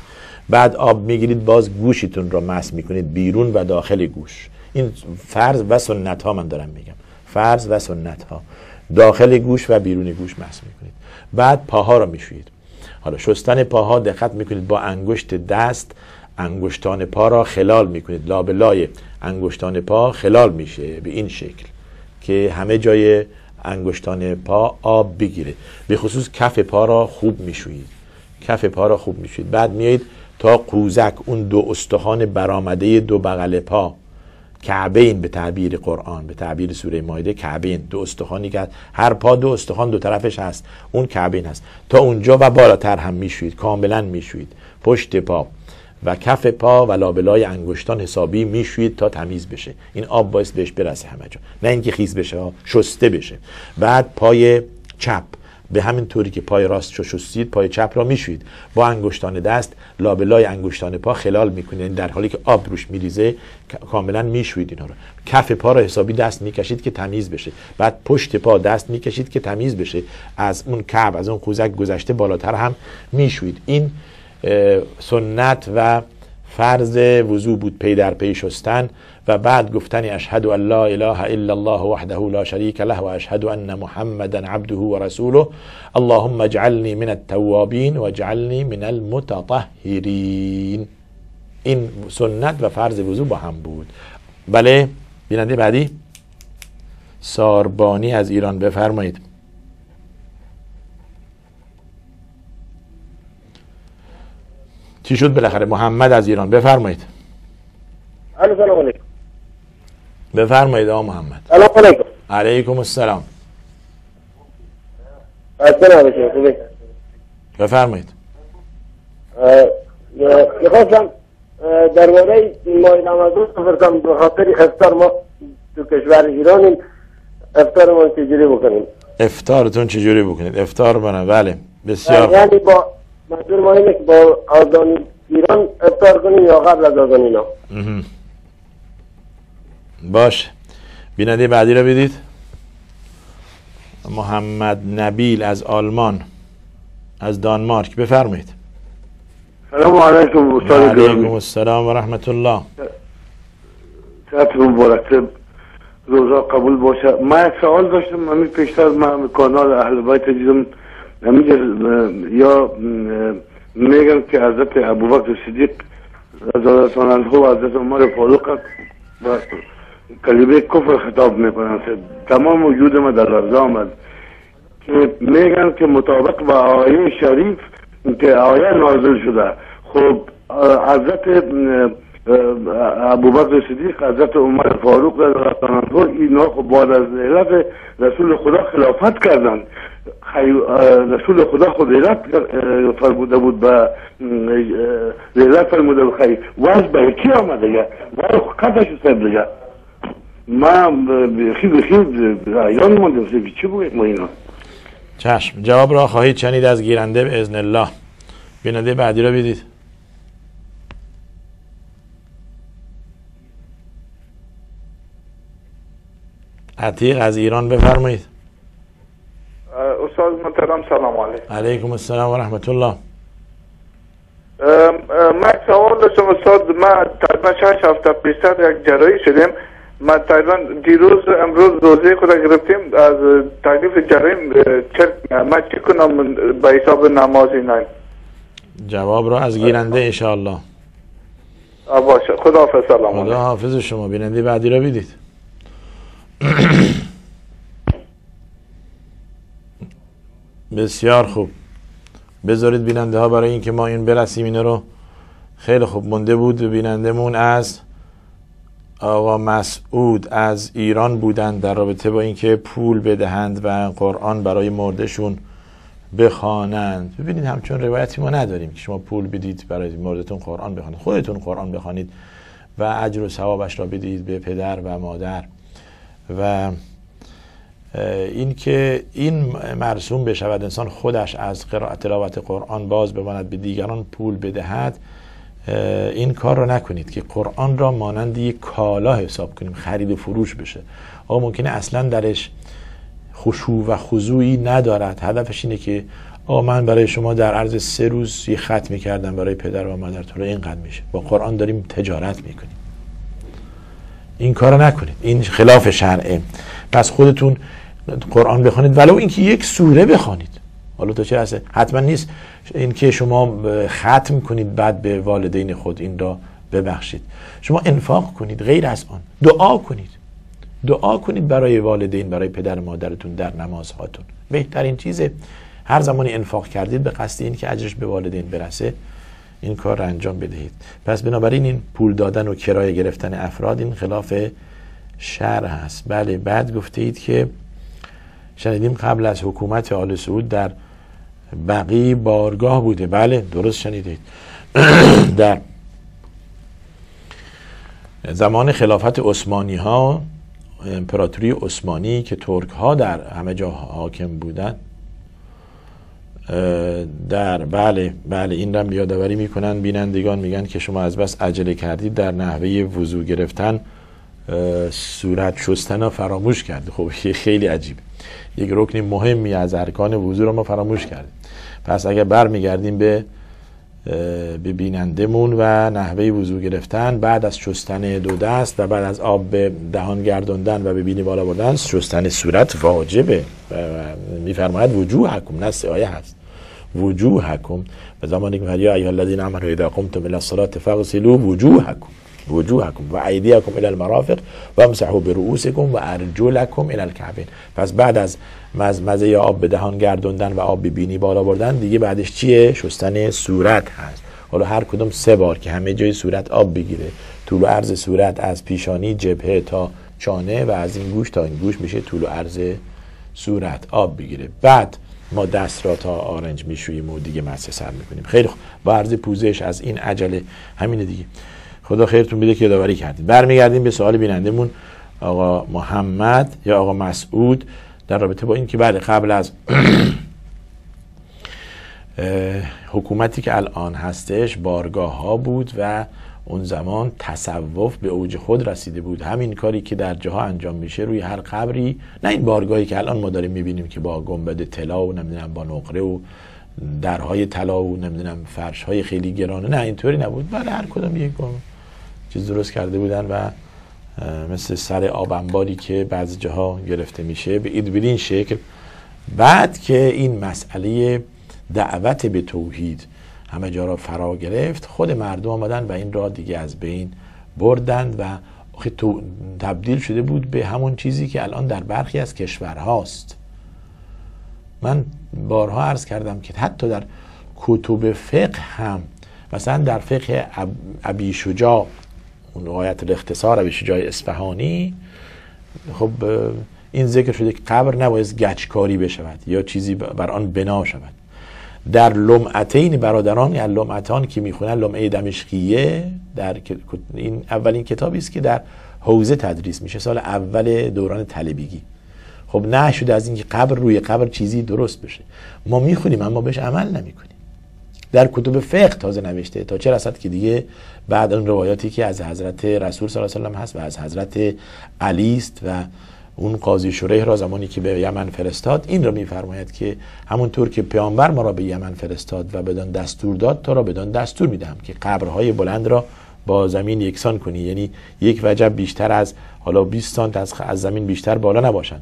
بعد آب می‌گیرید باز گوشتون رو مس می‌کنید بیرون و داخل گوش. این فرض و سنت ها من دارم میگم. فرض و سنت ها داخل گوش و بیرون گوش مس می‌کنید. بعد پاها رو میشویید حالا شستن پاها دقت می‌کنید با انگشت دست انگشتان پا را خلال می‌کنید. لابلای انگشتان پا خلال میشه به این شکل که همه جای انگشتان پا آب بگیره. به خصوص کف پا را خوب میشویید کف پا را خوب میشویید بعد میایید تا قوزک اون دو استخوان برآمده دو بغل پا کعبین به تعبیر قرآن به تعبیر سوره مایده کعبین دو استخوانی که. هر پا دو استخوان دو طرفش هست. اون کعبین هست. تا اونجا و بالاتر هم می‌شوید. کاملا می‌شوید. پشت پا. و کف پا و لابلای انگشتان حسابی می‌شوید تا تمیز بشه. این آب باعث بهش برسه همه جا. نه اینکه خیز بشه شسته بشه. بعد پای چپ. به همین طوری که پای راست رو شستید پای چپ را می‌شوید. با انگشتان دست لابلای انگشتان پا خلال می‌کنید. یعنی در حالی که آب روش میریزه کاملا می‌شوید اینا رو. کف پا را حسابی دست می‌کشید که تمیز بشه. بعد پشت پا دست می‌کشید که تمیز بشه. از اون کعب از اون قوزک گذشته بالاتر هم می‌شوید. این سنت و فرض وضو بود. پی در پی شستن. و بعد گفتن اشهد ان لا اله الا الله وحده لا شریک له و ان محمدا عبده و رسوله. اللهم اجعلنی من التوابین و اجعلنی من المتطهرین. این سنت و فرض وضو با هم بود. بله بیننده بعدی؟ ساربانی از ایران بفرمایید. چی شد بالاخره؟ محمد از ایران بفرمایید. الو سلام علیکم. بفرمایید آقا محمد. سلام علیکم. علیکم السلام. بفرمایید. می‌خواستم درباره ماه رمضان بپرسم به خاطر افطار ما تو کشور ایران این افطار ما چجوری بکنیم؟ افطارتون چجوری بکنید؟ افطار بنا بله. بسیار یعنی با منظور ما که با آزان ایران افطار کنیم یا قبل از آزان اینا باش. بیننده بعدی رو بدید. محمد نبیل از آلمان از دانمارک. بفرمایید. سلام علیکم استاد علیکم گرامی السلام و رحمت الله شبتون مبارک روزا قبول باشه. من سوال داشتم من پیشتر من کانال اهل بیت دیدم. همینجا یا میگم که حضرت ابوبکر صدیق رضی الله عنه و حضرت عمر فاروق و کلمه کفر خطاب می‌کنن. تمام وجود ما در لرزه آمد. که میگن که مطابق با آیه شریف که آیه نازل شده. خب حضرت ابوبکر صدیق حضرت عمر فاروق رضی اینا خب بعد از علت رسول خدا خلافت کردن خی- اه، رسول خدا خود علت فرموده بود به علت فرموده بود. خیلی وز به یکی آمده دیگه؟ وز قدش دیگه. ما بخی یاد ماندم که چی بگیم ما اینا چشم. جواب را خواهید شنید از گیرنده به ازن الله. بیننده بعدی را بیدید عتیق از ایران بفرمایید. استاد محترم سلام علیکم. علیکم السلام و رحمت الله. من سوال داشتم استاد ما تقریبا شش هفته پیشتر یک جراحی شدیم. ما تقریبا دیروز امروز روزه خود گرفتیم از تکلیف اه، چه من چی کنم به حساب نماز اینا جواب را از گیرنده انشاءالله. باشه خدا حافظ سلام خدا حافظ شما. بیننده بعدی را بیدید بسیار خوب. بذارید بیننده ها برای اینکه ما این برسیم اینا رو خیلی خوب مونده بود. بینندمون از آقا مسعود از ایران بودند در رابطه با اینکه پول بدهند و قرآن برای مردشون بخوانند. ببینید همچون روایتی ما نداریم که شما پول بدید برای مردتون قرآن بخوانید خودتون قرآن بخوانید و اجر و ثوابش را بدید به پدر و مادر. و این که این مرسوم بشود انسان خودش از قرائت تلاوت قرآن باز بماند به دیگران پول بدهد این کار را نکنید که قرآن را مانند یک کالا حساب کنیم خرید و فروش بشه. آقا ممکنه اصلا درش خشوع و خضوعی ندارد. هدفش اینه که آقا من برای شما در عرض سه روز یه ختم کردم برای پدر و مادر. تو اینقدر میشه. با قرآن داریم تجارت می‌کنیم. این کار نکنید. این خلاف شرعه. پس خودتون قرآن بخوانید ولو اینکه یک سوره بخوانید حالا تو چه هسته حتما نیست. اینکه شما ختم کنید بعد به والدین خود این را ببخشید. شما انفاق کنید غیر از آن. دعا کنید. دعا کنید برای والدین برای پدر مادرتون در نمازهاتون. بهترین چیزه. هر زمانی انفاق کردید به قصد این که اجرش به والدین برسه این کار را انجام بدهید. پس بنابراین این پول دادن و کرایه گرفتن افراد این خلاف شرع هست. بله بعد گفته اید که شنیدیم قبل از حکومت آل سعود در بقی بارگاه بوده. بله درست شنیدید. در زمان خلافت عثمانی ها امپراتوری عثمانی که ترک ها در همه جا حاکم بودن در بله بله این رم یادآوری می‌کنن. بینندگان میگن که شما از بس عجله کردید در نحوه وضوع گرفتن صورت شستن رو فراموش کردید. خب خیلی عجیبه یک رکن مهمی از ارکان وضوع رو ما فراموش کردیم. پس اگر برمیگردیم به به بینندمون و نحوه وضوع گرفتن بعد از شستن دو دست و بعد از آب به دهان گرداندن و به بینی بالا بردن شستن صورت واجبه. میفرماید وجوه حکم نست آیه هست. وجوه حکم به زمانی که یا ایها الذین آمنوا اذا قمتم الى الصلاه فاغسلوا وجوهکم. وجوهکم و ایدیکم الى المرافق و امسحوا برؤوسکم و ارجلکم الى الکعبین پس بعد از مزمزه یا آب به دهان گردوندن و آب بینی بالا بردن دیگه بعدش چیه؟ شستن صورت هست. حالا هر کدوم سه بار که همه جای صورت آب بگیره طول و عرض صورت از پیشانی جبهه تا چانه و از این گوش تا این گوش میشه طول و عرض صورت آب بگیره. بعد ما دست را تا آرنج میشوییم و دیگه مسه سر می‌کنیم. خیلی خوب. با عرض پوزش از این عجله همینه دیگه. خدا خیرتون بده که یادآوری کردید برمیگردیم به سوال بینندمون آقا محمد یا آقا مسعود در رابطه با این که بعد قبل از حکومتی که الان هستش بارگاه ها بود و اون زمان تصوف به اوج خود رسیده بود. همین کاری که در جاها انجام میشه روی هر قبری نه این بارگاهی که الان ما داریم می‌بینیم که با گنبد طلا و نمی‌دونم با نقره و درهای طلا و نمی‌دونم فرش های خیلی گرانه نه اینطوری نبود. برای هر کدوم یک چیز درست کرده بودن و مثل سر آبنباری که بعضی جاها گرفته میشه به این شکل. بعد که این مسئله دعوت به توحید همه جا را فرا گرفت خود مردم آمدن و این را دیگه از بین بردند و تو تبدیل شده بود به همون چیزی که الان در برخی از کشورهاست. من بارها عرض کردم که حتی در کتب فقه هم مثلا در فقه اب- ابی شجاع اون آیت الاختصار ابی شجاع اصفهانی. خب این ذکر شده که قبر نباید گچکاری بشود یا چیزی بر آن بنا شود. در لمعتین برادران یا لمعتان که می‌خونن لمعه دمشقیه در این اولین کتابی است که در حوزه تدریس میشه. سال اول دوران طلبگی خب نه شده از اینکه قبر روی قبر چیزی درست بشه. ما می‌خونیم اما بهش عمل نمی‌کنیم. در کتب فقه تازه نوشته تا چه رسد که دیگه بعد اون روایاتی که از حضرت رسول صلی الله علیه و سلم هست و از حضرت علی است و اون قاضی شریح را زمانی که به یمن فرستاد این را میفرماید که همونطور که پیامبر ما را به یمن فرستاد و بدان دستور داد تو را بدان دستور می‌دهم که قبرهای بلند را با زمین یکسان کنی. یعنی یک وجب بیشتر از حالا 20 سانت از, از زمین بیشتر بالا نباشند.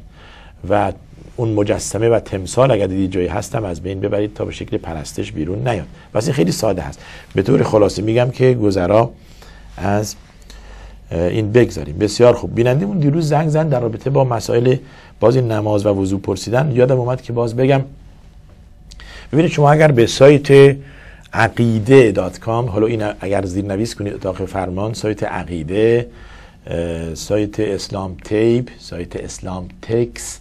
و اون مجسمه و تمثال اگر دیدی جایی هستم از بین ببرید تا به شکل پرستش بیرون نیاد. پس این خیلی ساده هست. به طور خلاصه میگم که گذرا از این بگذریم. بسیار خوب. بینندمون دیروز زنگ زدن در رابطه با مسائل باز این نماز و وضو پرسیدن. یادم اومد که باز بگم ببینید شما اگر به سایت عقیده dot com حالا این اگر زیر نویس کنید اتاق فرمان سایت عقیده سایت اسلام تیپ سایت اسلام تکس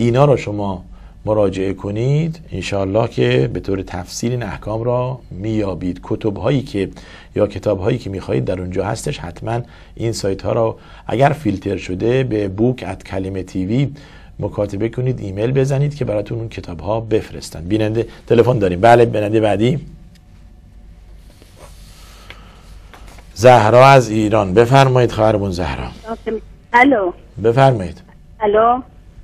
اینا رو شما مراجعه کنید انشاءالله که به طور تفصیل این احکام را میابید کتب هایی که یا کتاب هایی که می‌خواهید در اونجا هستش حتما این سایت ها را اگر فیلتر شده به بوک ات کلمه تیوی مکاتبه کنید ایمیل بزنید که براتون اون کتاب ها بفرستن. بیننده تلفن داریم. بله بیننده بعدی. زهرا از ایران. بفرمایید خواهرمون زهرا. الو. بفرمایید. الو.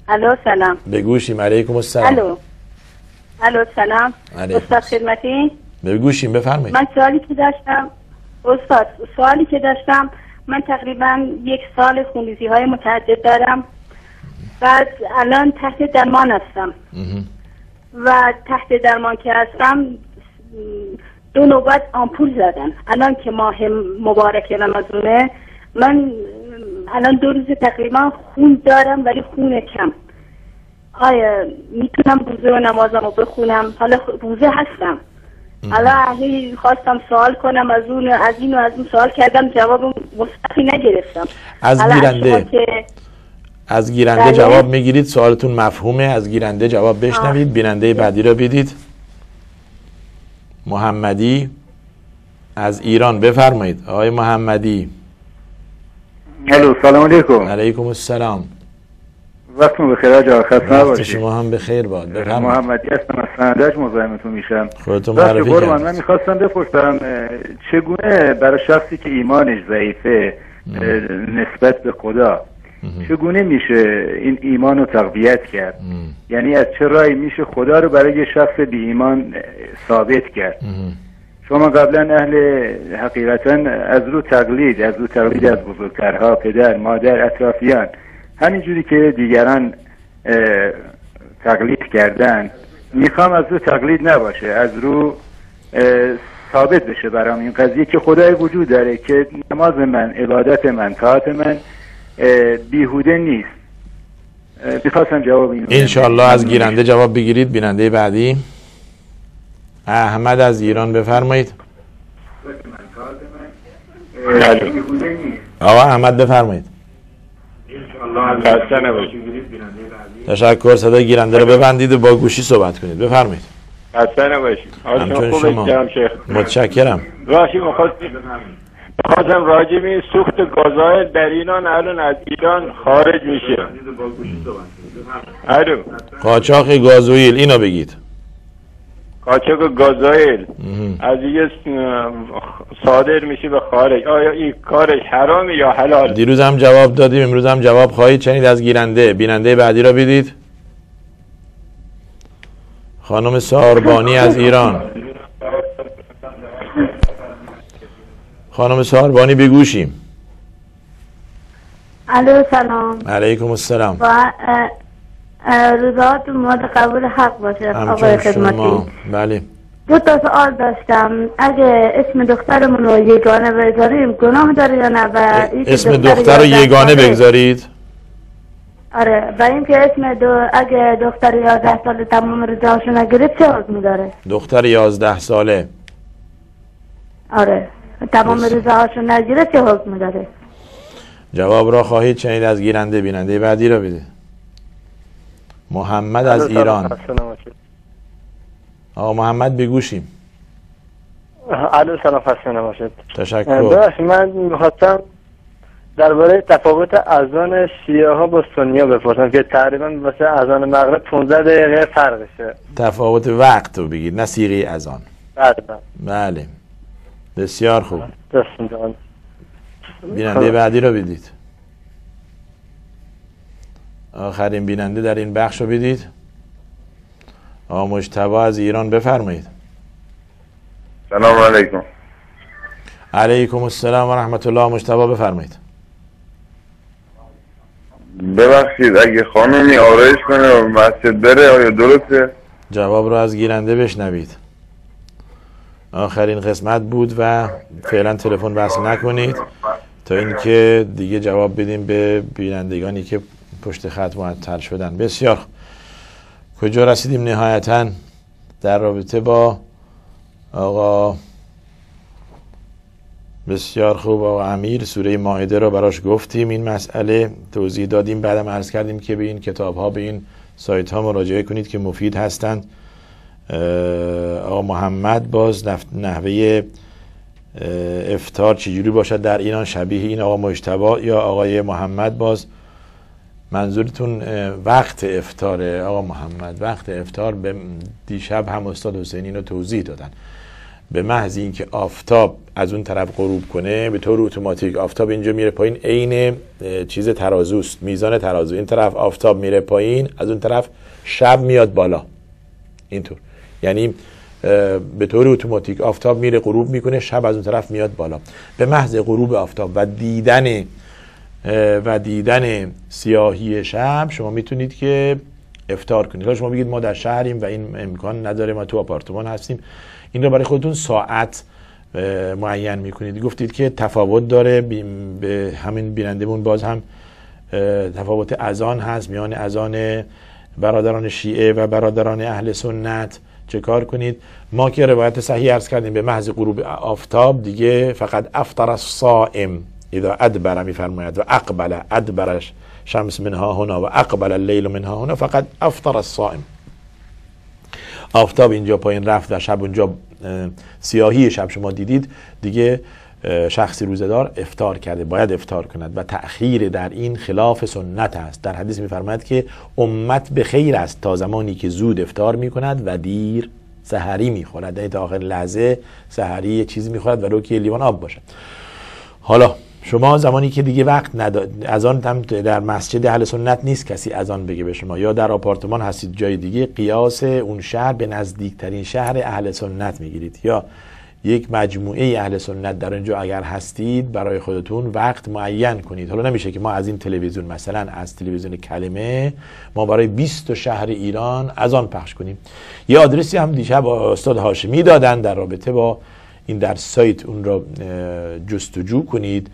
الو سلام. به گوشیم علیکم السلام. الو. الو سلام. استاد خدمتی؟ به گوشیم بفرمایید. من سوالی که داشتم استاد سوالی که داشتم من تقریبا یک سال خونریزی های متعدد دارم. بعد الان تحت درمان هستم. و تحت درمان که هستم دو نوبت آمپول زدن. الان که ماه مبارک رمضانه من الان دو روز تقریبا خون دارم ولی خون کم. آیا می‌تونم روزه و نمازم رو بخونم؟ حالا روزه هستم. حالا هی خواستم سوال کنم از اون از این و از اون سوال کردم جواب مستقی نگرفتم. از گیرنده. از گیرنده بله. جواب می‌گیرید سوالتون مفهومه. از گیرنده جواب بشنوید بیننده بعدی را بدید. محمدی از ایران. بفرمایید. آقای محمدی. الو سلام علیکم. علیکم السلام. وقتتون بخیر آجا خسته نباشید. شما هم به خیر باد بفرمایید. محمدی هستم از سندج مزاحمتون میشم. خودتون معرفی کردید. من می‌خواستم بپرسم چگونه برای شخصی که ایمانش ضعیفه نسبت به خدا چگونه میشه این ایمان رو تقویت کرد؟ یعنی از چه راهی میشه خدا رو برای یه شخص بی ایمان ثابت کرد؟ شما قبلا اهل حقیقتا از رو تقلید از رو تقلید از بزرگترها پدر مادر اطرافیان. همینجوری که دیگران تقلید کردن. می‌خوام از رو تقلید نباشه از رو ثابت بشه برام این قضیه که خدای وجود داره که نماز من عبادت من طاعت من بیهوده نیست. می‌خواستم جواب این انشالله از گیرنده جواب بگیرید. بیننده بعدی. احمد از ایران بفرمایید. آقا احمد بفرمایید. تشکر صدای گیرنده رو ببندید و با گوشی صحبت کنید. بفرمایید. خسته نباشید همچون شما متشکرم. راشی می‌خواستم راجع به این سوخت گازایل در ایران الان از ایران خارج میشه. الو قاچاق گازوئیل اینو بگید. قاچاق گازایل از یه صادر میشه به خارج. آیا این کارش حرامه یا حلال؟ دیروز هم جواب دادیم امروز هم جواب خواهید شنید از گیرنده. بیننده بعدی را بدید خانم ساربانی از ایران. خانم ساربانی بگوشیم. الو سلام. علیکم السلام. روزات مورد قبول حق باشه آقای خدمتی. بله. دو تا سوال داشتم. اگه اسم دخترمون رو یگانه بذاریم گناه داره یا نه؟ و اسم دختر رو 11 یگانه بگذارید. آره. و اینکه اسم دو اگه دختر 11 ساله تمام رضاهاشو نگرفت چه حکم داره دختر یازده ساله. آره. تمام رضاهاشو نگرفت چه حکم داره جواب را خواهید شنید از گیرنده بیننده بعدی را بده. محمد از ایران. آقا محمد بگوشیم الو سلام خسته نباشید. تشکر. من می‌خواستم درباره تفاوت اذان شیعه ها با سنی ها بپرسم که تقریبا واسه اذان مغرب 15 دقیقه فرقشه. تفاوت وقت رو بگید نه سیغه از آن بعد بله. بسیار خوب. بیننده بعدی رو بدید. آخرین بیننده در این بخش رو بدید. آقا مجتبا از ایران بفرمایید. سلام علیکم. علیکم السلام و رحمت الله مجتبا بفرمایید. ببخشید اگه خانمی آرایش کنه و مسجد بره آیا درسته؟ جواب رو از گیرنده بشنوید. آخرین قسمت بود و فعلا تلفن بس نکنید تا اینکه دیگه جواب بدیم به بینندگانی که پشت خط معطل شدن. بسیار. کجا رسیدیم نهایتا؟ در رابطه با آقا بسیار خوب آقا امیر سوره ماهده رو براش گفتیم این مسئله. توضیح دادیم بعدم عرض کردیم که به این کتاب ها به این سایت ها مراجعه کنید که مفید هستند. آقا محمد باز نحوه افتار چجوری باشد در ایران؟ شبیه این آقا مجتبا یا آقای محمد باز؟ منظورتون وقت افتاره آقا محمد وقت افتار به دیشب هم استاد حسینی رو توضیح دادن. به محض اینکه آفتاب از اون طرف غروب کنه به طور اتوماتیک آفتاب اینجا میره پایین عین چیز ترازوست میزان ترازو. این طرف آفتاب میره پایین از اون طرف شب میاد بالا. اینطور. یعنی به طور اتوماتیک آفتاب میره غروب می‌کنه شب از اون طرف میاد بالا. به محض غروب آفتاب و دیدن و دیدن سیاهی شب شما می‌تونید که افتار کنید. حالا شما بگید ما در شهریم و این امکان نداره ما تو آپارتمان هستیم. این رو برای خودتون ساعت معین می‌کنید. گفتید که تفاوت داره به همین بینندمون باز هم تفاوت اذان هست میان اذان برادران شیعه و برادران اهل سنت. چه کار کنید؟ ما که روایت صحیح عرض کردیم به محض غروب آفتاب دیگه فقط افطر الصائم. اذا ادبر میفرماید و اقبل ادبر شمس منها هنا و اقبل اللیل منها هنا فقط افطر الصائم. آفتاب اینجا پایین رفت و شب اونجا اه، سیاهی شب شما دیدید دیگه شخصی روزدار افتار کرده باید افتار کند و تأخیر در این خلاف سنت است. در حدیث میفرماید که امت به خیر است تا زمانی که زود افتار می کند و دیر سحری می‌خورد. تا آخر لحظه سحری چیزی می‌خورد و که لیوان آب باشد. حالا شما زمانی که دیگه وقت نداد از آن هم در مسجد اهل سنت نیست کسی از آن بگه به شما. یا در آپارتمان هستید جای دیگه قیاس اون شهر به نزدیکترین شهر اهل سنت می‌گیرید. یا یک مجموعه اهل سنت در اونجا اگر هستید برای خودتون وقت معین کنید. حالا نمیشه که ما از این تلویزیون مثلا از تلویزیون کلمه ما برای 20 تا شهر ایران از آن پخش کنیم. یه آدرسی هم دیشب استاد هاشمی دادن در رابطه با این در سایت اون را جستجو کنید.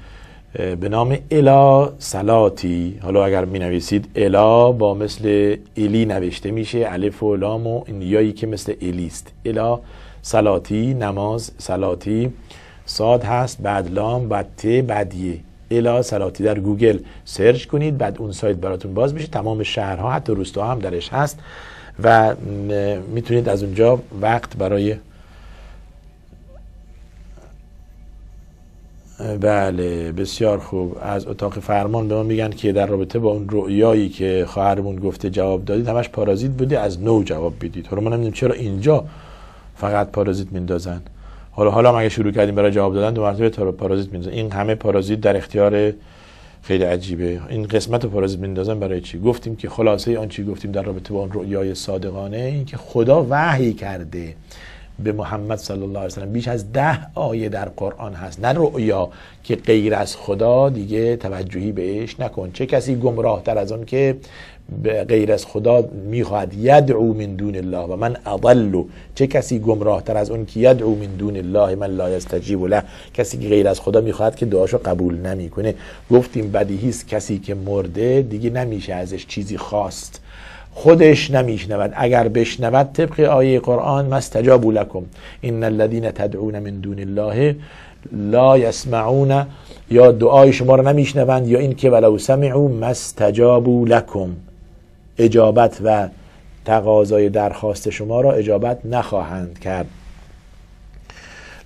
به نام الا سلاتی. حالا اگر می نویسید الا با مثل الی نوشته میشه الف و لام و این یایی که مثل الیست الا سلاتی نماز سلاتی. صاد هست بعد لام بعد ت بعد یه الا سلاتی در گوگل search کنید بعد اون سایت براتون باز میشه. تمام شهرها حتی روستاها هم درش هست. و می‌تونید از اونجا وقت برای بله بسیار خوب. از اتاق فرمان به ما میگن که در رابطه با اون رؤیایی که خواهرمون گفته جواب دادید همش پارازیت بوده از نو جواب بدید حالا ما نمی‌دونیم چرا اینجا فقط پارازیت میندازن. حالا حالا هم اگه شروع کردیم برای جواب دادن دو مرتبه تا پارازیت میندازن. این همه پارازیت در اختیار خیلی عجیبه. این قسمت پارازیت میندازن برای چی؟ گفتیم که خلاصه آن چی گفتیم در رابطه با اون رؤیای صادقانه این که خدا وحی کرده. به محمد صلی الله علیه وسلم بیش از ده آیه در قرآن هست. نه رؤیا که غیر از خدا دیگه توجهی بهش نکن. چه کسی گمراه تر از اون که غیر از خدا می‌خواهد یدعو من دون الله و من اضل. چه کسی گمراه تر از اون که یدعو من دون الله من لا یستجیب له. کسی که غیر از خدا می‌خواهد که دعاشو قبول نمی‌کنه. گفتیم بدیهی است کسی که مرده دیگه نمیشه ازش چیزی خواست. خودش نمیشنود. اگر بشنود طبق آیه قرآن مستجابوا لکم؟ ان الذين تدعون من دون الله لا یسمعون. یا دعای شما رو نمیشنوند یا این که ولو سمعوا مستجابوا لکم. اجابت و تقاضای درخواست شما را اجابت نخواهند کرد.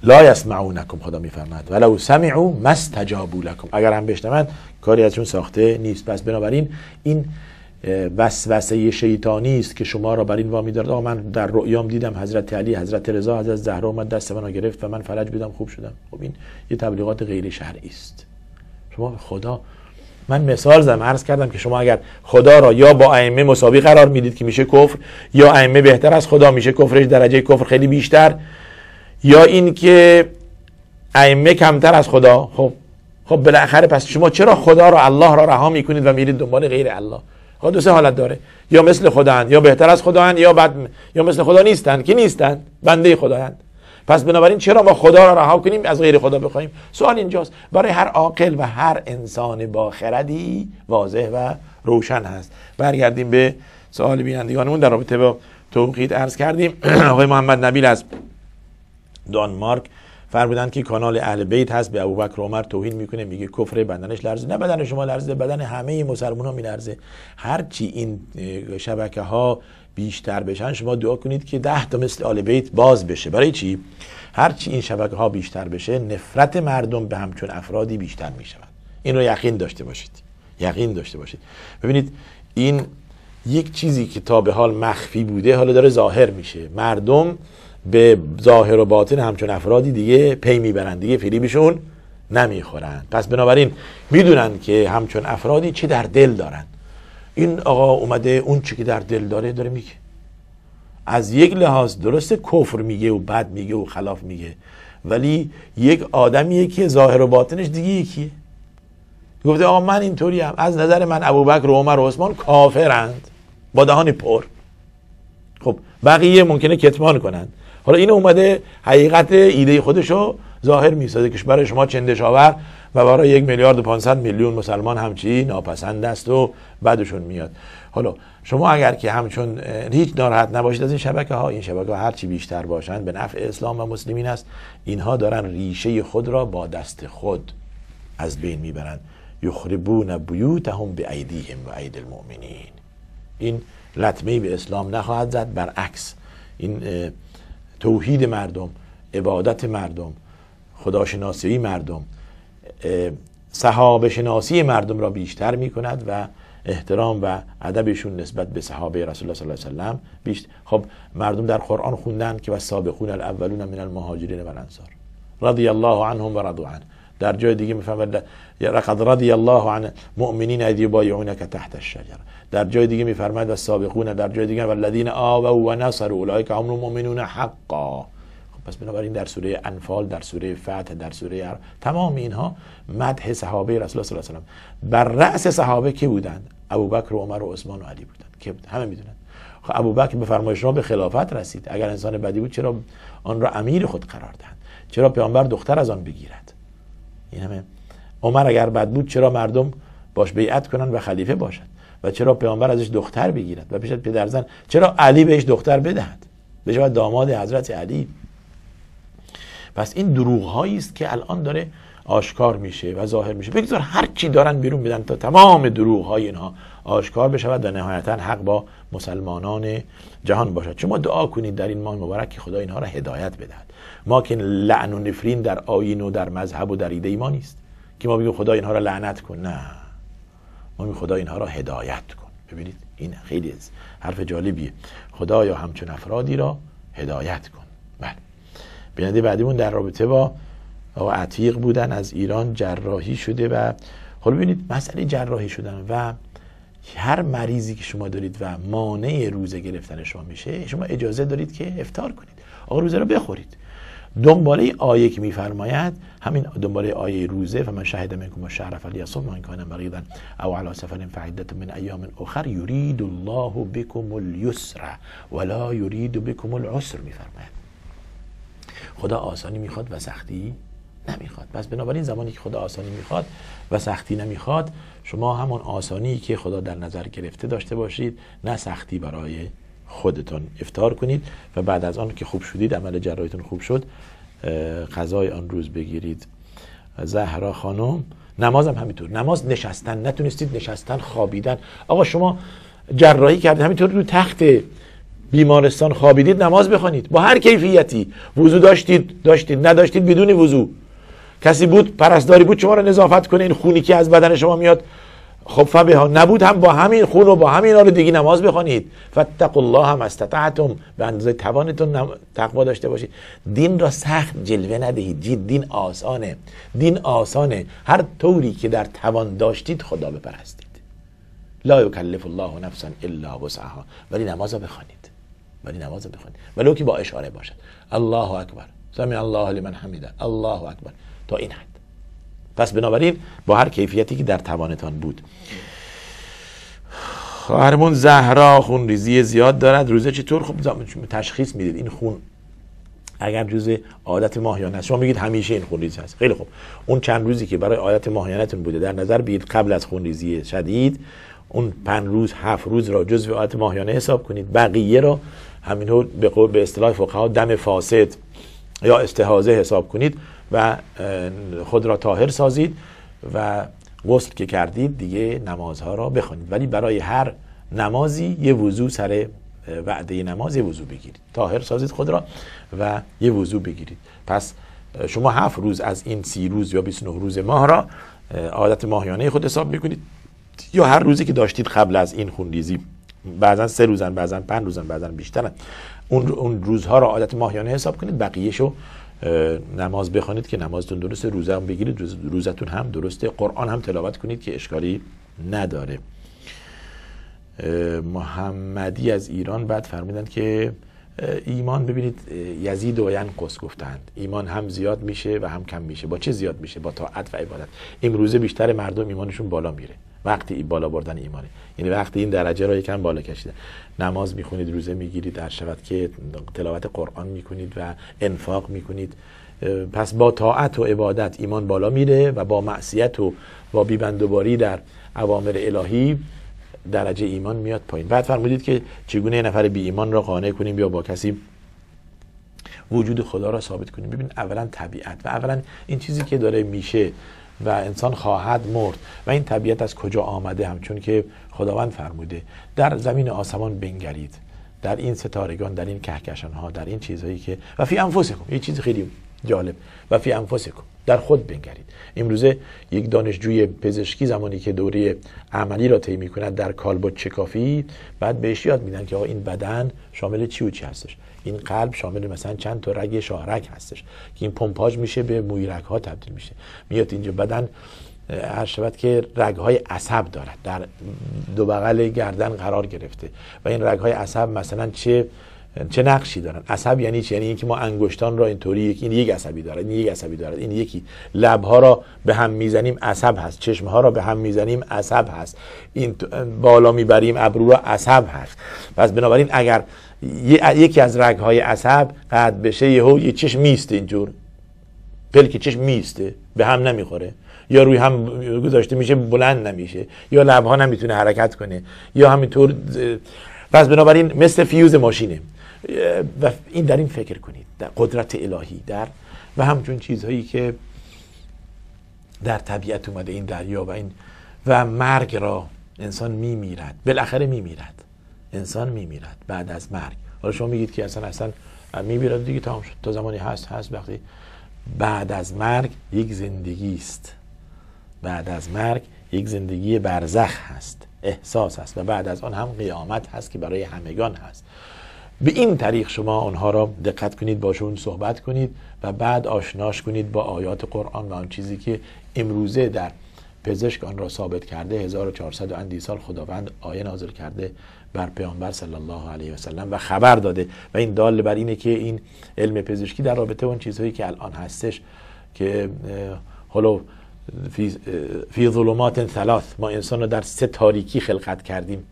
لا یسمعونکم خدا میفرماد ولو سمعوا مستجابوا لکم. اگر هم بشنوند کاری ازشون ساخته نیست. پس بنابراین این وسوسه شیطانی است که شما را بر این وامی دارد. آقا من در رؤیام دیدم حضرت علی حضرت رضا حضرت زهرا اومد دست منو گرفت و من فرج بدم خوب شدم. خب این یه تبلیغات غیر شرعی است. شما خدا من مثال زدم عرض کردم که شما اگر خدا را یا با ائمه مساوی قرار می‌دید که میشه کفر یا ائمه بهتر از خدا میشه کفرش درجه کفر خیلی بیشتر یا این که ائمه کمتر از خدا خب خب بالاخره پس شما چرا خدا را الله را رها می‌کنید و میرید دنبال غیر الله؟ دو سه حالت داره. یا مثل خداند یا بهتر از خداند یا بعد یا مثل خدا نیستند که نیستند بنده خدایند پس بنابراین چرا ما خدا را رها کنیم؟ از غیر خدا بخوایم. سوال اینجاست. برای هر عاقل و هر انسان با خردی واضح و روشن هست. برگردیم به سوال بینندگانمون. در رابطه با توقید عرض کردیم. آقای محمد نبیل از دانمارک فرمودن که کانال اهل بیت هست به ابوبکر عمر توهین می‌کنه میگه کفر بدنش لرزه. نه بدن شما لرزه بدن همه مسلمان ها میلرزه هرچی این شبکه ها بیشتر بشن شما دعا کنید که ده تا مثل آل بیت باز بشه. برای چی؟ هرچی این شبکه ها بیشتر بشه نفرت مردم به همچون افرادی بیشتر می‌شود این رو یقین داشته باشید. یقین داشته باشید. ببینید این یک چیزی که تا به حال مخفی بوده حالا داره ظاهر میشه. مردم به ظاهر و باطن همچون افرادی دیگه پی می‌برند دیگه فریبشون نمی‌خورن. پس بنابراین می‌دونن که همچون افرادی چه در دل دارن. این آقا اومده اون چی که در دل داره داره میگه. از یک لحاظ درسته کفر میگه و بد میگه و خلاف میگه. ولی یک آدمیه که ظاهر و باطنش دیگه یکیه. گفته آقا من اینطوری هم. از نظر من ابوبکر و عمر و عثمان کافرند. با دهان پر. خب بقیه ممکنه کتمان کنند حالا این اومده حقیقت ایده خودشو ظاهر می‌سازه. که برای شما چندشاور و برای یک میلیارد و 500 میلیون مسلمان همچی ناپسند است و بعدشون میاد. حالا شما اگر که همچون هیچ ناراحت نباشید از این شبکه ها این شبکه ها هرچی بیشتر باشند به نفع اسلام و مسلمین است. اینها دارن ریشه خود را با دست خود از بین می‌برند. یخربون بیوتهم به ایدیهم و اید المؤمنین. این لطمه به اسلام نخواهد زد. برعکس این توحید مردم عبادت مردم خداشناسی مردم صحابه شناسی مردم را بیشتر می کند و احترام و ادبشون نسبت به صحابه رسول الله صلی الله علیه و سلم بیشتر خب مردم در قرآن خوندن که و سابقون الاولون من المهاجرین و الانصار رضی الله عنهم و رضوا عنه. در جای دیگه می‌فهمد لقد رضی الله عن مؤمنین اذ یبایعونک تحت الشجره در جای دیگه میفرماید و سابقون در جای دیگه والذین آووا و نصروا اولئک هم المؤمنون حقا. خب پس بنابراین در سوره انفال در سوره فتح در سوره عرب تمام اینها مدح صحابه رسول الله صلی الله علیه و بر رأس صحابه کی بودند؟ ابوبکر و عمر و عثمان و علی بودند. که همه می‌دونن. خب ابوبکر به فرمایش شما به خلافت رسید. اگر انسان بدی بود چرا آن را امیر خود قرار دهند؟ چرا پیامبر دختر از آن بگیرد؟ این همه. عمر اگر بد بود چرا مردم باش بیعت کنن و خلیفه باشد و چرا پیامبر ازش دختر بگیرد و پیش پدرزن چرا علی بهش دختر بدهد؟ بشود داماد حضرت علی. پس این دروغ هایی است که الان داره آشکار میشه و ظاهر میشه. بگذار هر چی دارن بیرون بدن تا تمام دروغ های اینها آشکار بشود و نهایتا حق با مسلمانان جهان باشد. شما دعا کنید در این ماه مبارک که خدا اینها را هدایت بدهد. ما که لعن و نفرین در آیین و در مذهب و در ایده ما نیست که ما بگیم خدا اینها را لعنت کن. نه. ما خدا اینها را هدایت کن. ببینید این خیلی حرف جالبیه. خدا یا همچون افرادی را هدایت کن. بله. بیننده بعدیمون در رابطه با آقا عتیق بودن از ایران جراحی شده و خب ببینید مسئله جراحی شدن و هر مریضی که شما دارید و مانع روزه گرفتن شما میشه شما اجازه دارید که افطار کنید. آقا روزه رو بخورید. دنباله آیه که میفرماید همین دنباله آیه روزه و من شهد منکم الشهر فلیصم من کان مریضا او علی سفر فعدت من ایام اخر یرید الله بكم اليسر ولا یرید بكم العسر میفرماید. خدا آسانی می‌خواد و سختی نمی‌خواد. پس بنابراین زمانی که خدا آسانی می‌خواد و سختی نمی‌خواد شما همون آسانی که خدا در نظر گرفته داشته باشید نه سختی برای خودتون افتار کنید و بعد از آن که خوب شدید عمل جراحیتون خوب شد غذای آن روز بگیرید. زهرا خانم نمازم همینطور. نماز نشستن نتونستید نشستن خوابیدن. آقا شما جراحی کردید همینطور رو تخت بیمارستان خوابیدید نماز بخوانید. با هر کیفیتی. وضو داشتید داشتید نداشتید بدون وضو. کسی بود پرستاری بود شما رو نظافت کنه این خونی که از بدن شما میاد خب فبها نبود هم با همین خون و با همین رو دیگه نماز بخوانید. فتقوا الله هم استطعتم. به اندازه توانتون تقوا داشته باشید. دین را سخت جلوه ندهید. دین آسانه. دین آسانه. هر طوری که در توان داشتید خدا بپرستید. لا یکلف الله نفسا الا وسعها. ولی نماز بخوانید. ولی نماز بخوانید. ولو که با اشاره باشد. الله اکبر. سمع الله لمن حمیده. الله اکبر. تا این حد. پس بنابراین با هر کیفیتی که در توانتان بود. خواهرمون زهرا خون ریزی زیاد دارد. روزه چطور؟ خب تشخیص می‌دید. این خون اگر جز عادت ماهیانه است. شما میگید همیشه این خون ریزی هست خیلی خوب. اون چند روزی که برای عادت ماهیانتون بوده در نظر بگیرید قبل از خون ریزی شدید اون پنج روز هفت روز را جزو عادت ماهیانه حساب کنید. بقیه را همین به به اصطلاح فقها دم فاسد یا استحاضه حساب کنید. و خود را طاهر سازید و غسل که کردید دیگه نمازها را بخونید ولی برای هر نمازی یه وضو سر وعده نماز یه وضو بگیرید. طاهر سازید خود را و یه وضو بگیرید. پس شما هفت روز از این سی روز یا 29 روز ماه را عادت ماهیانه خود حساب می‌کنید یا هر روزی که داشتید قبل از این خونریزی بعضا سه روزن بعضا پنج روزن بعضا بیشترن. اون اون روزها را عادت ماهیانه حساب کنید. بقیهشو نماز بخوانید که نمازتون درسته روزه هم بگیرید روزتون هم درسته. قرآن هم تلاوت کنید که اشکالی نداره. محمدی از ایران بعد فرمیدن که ایمان ببینید یزید و ینقص گفتند. ایمان هم زیاد میشه و هم کم میشه. با چه زیاد میشه؟ با طاعت و عبادت. امروزه بیشتر مردم ایمانشون بالا میره. وقتی بالا بردن ایمانه. یعنی وقتی این درجه را یکم بالا کشیده نماز می‌خونید روزه می‌گیرید در شود که تلاوت قرآن می‌کنید و انفاق می‌کنید. پس با طاعت و عبادت ایمان بالا میره و با معصیت و با بیبندوباری در اوامر الهی درجه ایمان میاد پایین. بعد فرمودید که چگونه نفر بی ایمان را قانع کنیم یا با کسی وجود خدا را ثابت کنیم؟ ببین اولا طبیعت و اولا این چیزی که داره میشه و انسان خواهد مرد. و این طبیعت از کجا آمده؟ همچون که خداوند فرموده در زمین آسمان بنگرید. در این ستارگان در این کهکشان ها در این چیزهایی که و فی انفسکم. یه چیز خیلی جالب. و فی انفسکم. در خود بنگرید. امروزه یک دانشجوی پزشکی زمانی که دوره عملی را طی می‌کند در کالبد چکافی بعد بهش یاد میدن که آقا این بدن شامل چی و چی هستش. این قلب شامل مثلا چند تا رگ شاهرگ هستش که این پمپاژ میشه به مویرک ها تبدیل میشه. میاد اینجا بدن هر شود که رگ های عصب دارد. در دو بغل گردن قرار گرفته و این رگ های عصب مثلا چه چه نقشی دارن؟ عصب یعنی چی؟ یعنی اینکه ما انگشتان را اینطوری یک این یک عصبی دارد این یک عصبی دارد این یکی. لب ها را به هم می‌زنیم عصب هست. چشم ها را به هم می‌زنیم عصب هست. این بالا می‌بریم ابرو را عصب هست. پس بنابراین اگر یکی از رگ های عصب قد بشه یهو یه چشم میسته اینجور. پلک چشم میسته به هم نمی‌خوره. یا روی هم گذاشته میشه بلند نمیشه. یا لبها نمی‌تونه حرکت کنه. یا همینطور پس بنابراین مثل فیوز ماشینه. و این در این فکر کنید در قدرت الهی در. و همچون چیزهایی که در طبیعت اومده این دریا و این و مرگ را انسان میمیرد بالاخره میمیرد. انسان میمیرد بعد از مرگ. حالا شما میگید که اصلا اصلا میمیرد دیگه تمام شد. تا زمانی هست هست وقتی بعد از مرگ یک زندگی است. بعد از مرگ یک زندگی برزخ هست احساس هست و بعد از آن هم قیامت هست که برای همگان هست. به این طریق شما آنها را دقت کنید باشون صحبت کنید و بعد آشناش کنید با آیات قرآن و آن چیزی که امروزه در پزشک آن را ثابت کرده 1400 و اندی سال خداوند آیه نازل کرده. بر پیامبر صلی الله علیه و سلم و خبر داده. و این دال بر اینه که این علم پزشکی در رابطه اون چیزهایی که الان هستش که حالا فی, ظلمات ثلاث. ما انسان رو در سه تاریکی خلقت کردیم.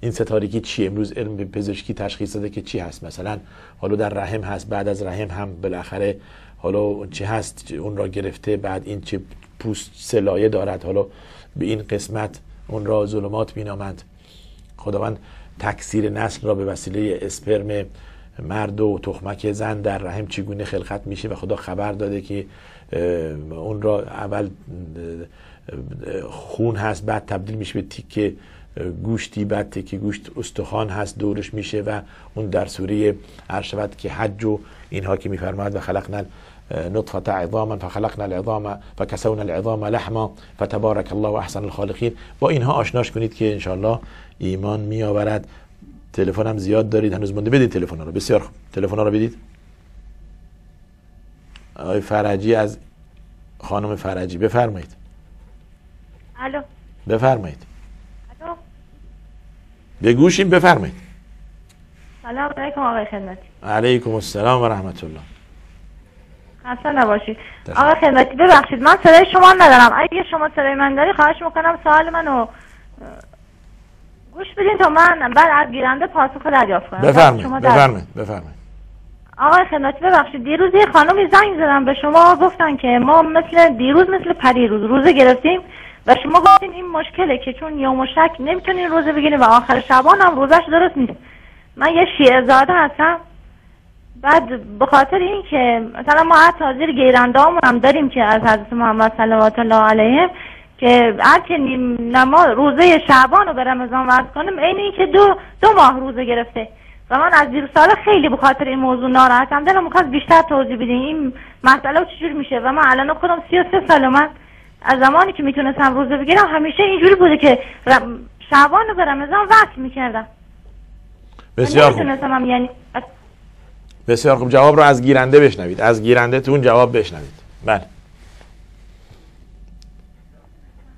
این سه تاریکی چی؟ امروز علم پزشکی تشخیص داده که چی هست مثلا؟ حالا در رحم هست بعد از رحم هم بالاخره حالا چی هست؟ اون را گرفته بعد این چه پوست سلایه دارد. حالا به این قسمت اون را ظلمات مینامند. خداوند تکثیر نسل را به وسیله اسپرم مرد و تخمک زن در رحم چگونه خلقت میشه و خدا خبر داده که اون را اول خون هست بعد تبدیل میشه به تیکه گوشتی بعد تیکه گوشت استخوان هست دورش میشه و اون در سوره شود که حج و اینها که میفرماید و خلقنا نطفة عظاما فخلقنا العظام فكسونا العظام لحما فتبارك الله احسن الخالقین. با اینها آشناش کنید که انشالله ایمان می آورد تلفن هم زیاد دارید هنوز مونده. بدید تلفن رو. بسیار خوب. تلفن رو بدید. آقای فرجی از خانم فرجی. بفرمایید. الو. بفرمایید. الو. بگوشیم بفرمایید. سلام علیکم آقای خدمتی. علیکم السلام و رحمت الله خسته نباشید. آقای خدمتی ببخشید من صدای شما ندارم. اگه شما صدای من داری خواهش می‌کنم سوال منو گوش بدین تا من بعد از گیرنده پاسخ دریافت کنم. بفرمایید بفرمایید بفرمایید. آقای خدمتی ببخشید دیروز یه خانمی زنگ زدم به شما گفتن که ما مثل دیروز مثل پریروز روزه گرفتیم و شما گفتین این مشکله که چون یوم و شک نمی‌تونین روزه بگیرین و آخر شبان هم روزش درست نیست. من یه شیعه زاده هستم. بعد به خاطر این که مثلا ما حتی زیر گیرنده هم داریم که از حضرت محمد صلوات الله علیهم که هر که نیم نما روزه شعبان رو به رمضان وصل کنیم این این که دو دو ماه روزه گرفته. و من از دیر ساله خیلی به خاطر این موضوع ناراحتم. دلم می‌خواست بیشتر توضیح بدین. این مسئله چجور میشه؟ و من الان خودم 33 سال من از زمانی که می‌تونستم روزه بگیرم همیشه اینجوری بوده که. شعبان رو به رمضان وصل می‌کردم. بسیار خوب. هم یعنی بسیار خوب. جواب رو از گیرنده بشنوید. از گیرنده تون جواب بشنوید. بله.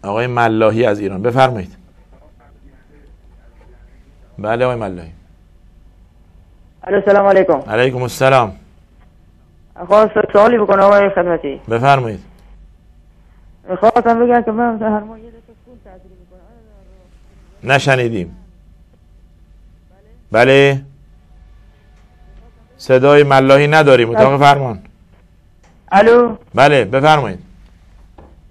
آقای ملاحی از ایران. بفرمایید. بله آقای ملاحی. الو سلام علیکم. علیکم السلام. خواست سوالی بکنم آقای خدمتی. بفرمایید. خواستم بگم که من هر ماه یه دفعه پول تحصیل می‌کنم. نشنیدیم. بله. صدای ملاحی نداریم. اتاق فرمان. الو. بله بفرمایید.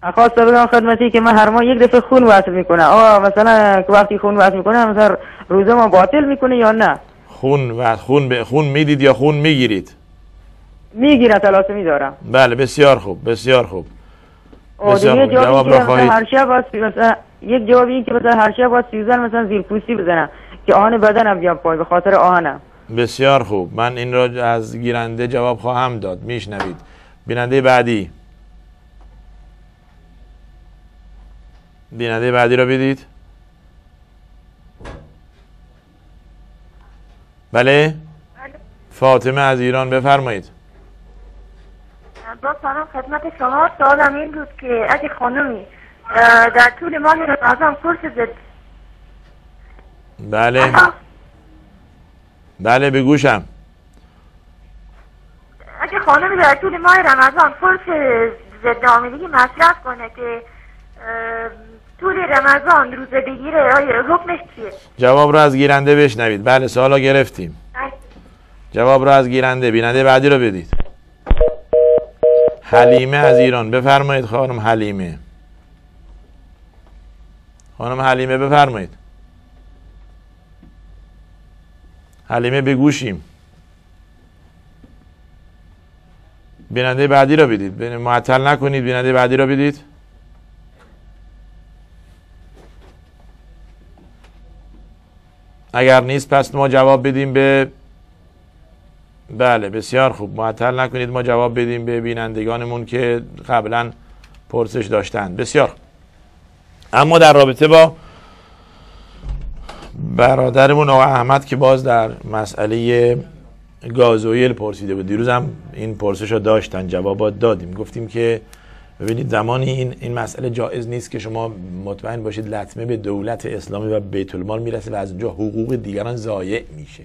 خواستم بگم خدمتی که من هر ماه یک دفعه خون وصل می‌کنم. آقا مثلا وقتی خون وصل می‌کنم مثلا روزه ما باطل می‌کنه یا نه؟ خون و خون به خون می‌دید یا خون می‌گیرید؟ می‌گیره تلاسمی دارم بله بسیار خوب بسیار خوب. بسیار خوب. جواب را خواهید هر شب مثلا یک جوابی این که مثلا هر شب باید سیزن مثلا زیر پوستی بزنم که آهن بدنم بیام پای به خاطر آهنم. بسیار خوب. من این را از گیرنده جواب خواهم داد. میشنوید. بیننده بعدی. بیننده بعدی را بدید. بله؟ فاطمه از ایران بفرمایید. با سلام خدمت شما. سوالم این بود که اگه خانمی در طول ماه رمضان کورس زد. بله. بله به گوشم. اگه خانمی در طول ماه رمضان کورس ضد حاملگی مصرف کنه که طول رمضان روزه بگیره آیا حکمش چیه؟ جواب را از گیرنده بشنوید. بله سوالا گرفتیم. جواب را از گیرنده بیننده بعدی را بدید. حلیمه از ایران. بفرمایید خانم حلیمه. خانم حلیمه بفرمایید. حلیمه بگوشیم بیننده بعدی را بدید. معطل نکنید. بیننده بعدی را بدید. اگر نیست پس ما جواب بدیم به بله بسیار خوب. معطل نکنید ما جواب بدیم به بینندگانمون که قبلا پرسش داشتند بسیار. اما در رابطه با برادرمون آقا احمد که باز در مسئله گازوئیل پرسیده بود. دیروز هم این پرسش رو داشتن جوابات دادیم. گفتیم که ببینید زمانی این این مسئله جایز نیست که شما مطمئن باشید لطمه به دولت اسلامی و بیت المال می‌رسه و از اونجا حقوق دیگران ضایع میشه.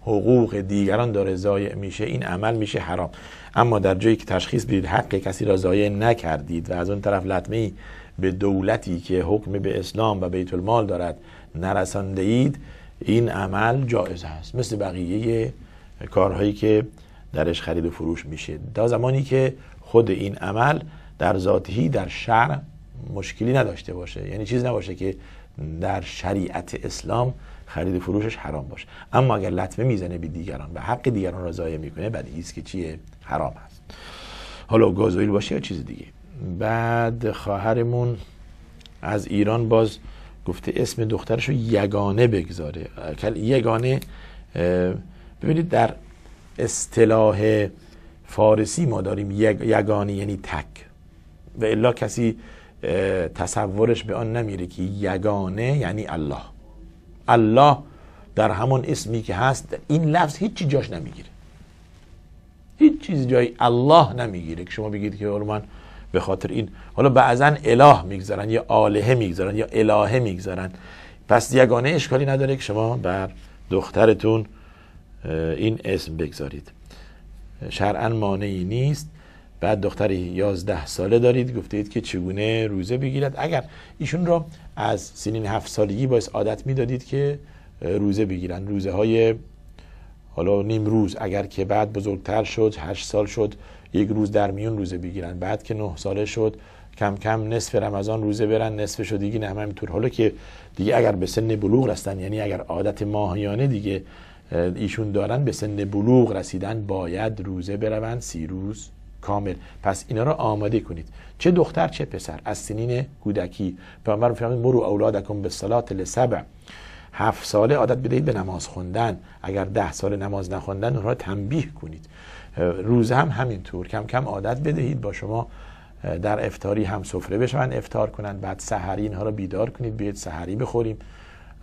حقوق دیگران داره ضایع میشه. این عمل میشه حرام. اما در جایی که تشخیص بدید حق کسی را ضایع نکردید و از اون طرف لطمه به دولتی که حکم به اسلام و بیت المال دارد نرسانده اید این عمل جایز است. مثل بقیه کارهایی که درش خرید و فروش میشه. تا زمانی که خود این عمل در ذاتی در شرع مشکلی نداشته باشه. یعنی چیز نباشه که در شریعت اسلام خرید و فروشش حرام باشه. اما اگر لطمه می‌زنه به دیگران و حق دیگران را ضایع می‌کنه بدیهی است که چیه؟ حرام هست. حالا گازوئیل باشه یا چیز دیگه؟ بعد خواهرمون از ایران باز گفته اسم دخترش رو یگانه بگذاره. یگانه ببینید در اصطلاح فارسی ما داریم یگانه یعنی تک. و الا کسی تصورش به آن نمیره که یگانه یعنی الله. الله در همون اسمی که هست این لفظ هیچی جاش نمی‌گیره. هیچ چیز جای الله نمی‌گیره که شما بگید که من به خاطر این. حالا بعضا اله می‌گذارن یا آلهه می‌گذارن یا الهه می‌گذارن. پس یگانه اشکالی نداره که شما بر دخترتون این اسم بگذارید. شرعا مانعی نیست. بعد دختری یازده ساله دارید گفتید که چگونه روزه بگیرد؟ اگر ایشون را از سنین هفت سالگی باعث عادت می‌دادید که روزه بگیرن. روزه های حالا نیم روز. اگر که بعد بزرگتر شد هشت سال شد یک روز در میون روزه بگیرن. بعد که نه ساله شد کم کم نصف رمضان روزه برن نصف شد دیگه نه همینطور حالا که دیگه اگر به سن بلوغ رستن یعنی اگر عادت ماهیانه دیگه ایشون دارن به سن بلوغ رسیدن باید روزه بروند. سی روز کامل. پس اینا رو آماده کنید. چه دختر چه پسر. از سنین کودکی. پیامبر فرمود مرو اولادکم به صلات لسبع هفت ساله عادت بدهید به نماز خوندن. اگر ده سال نماز نخوندن اونها تنبیه کنید. روزه هم همینطور. کم کم عادت بدهید با شما. در افتاری هم سفره بشون افتار کنند. بعد سحری اینها رو بیدار کنید. بیاید سحری بخوریم.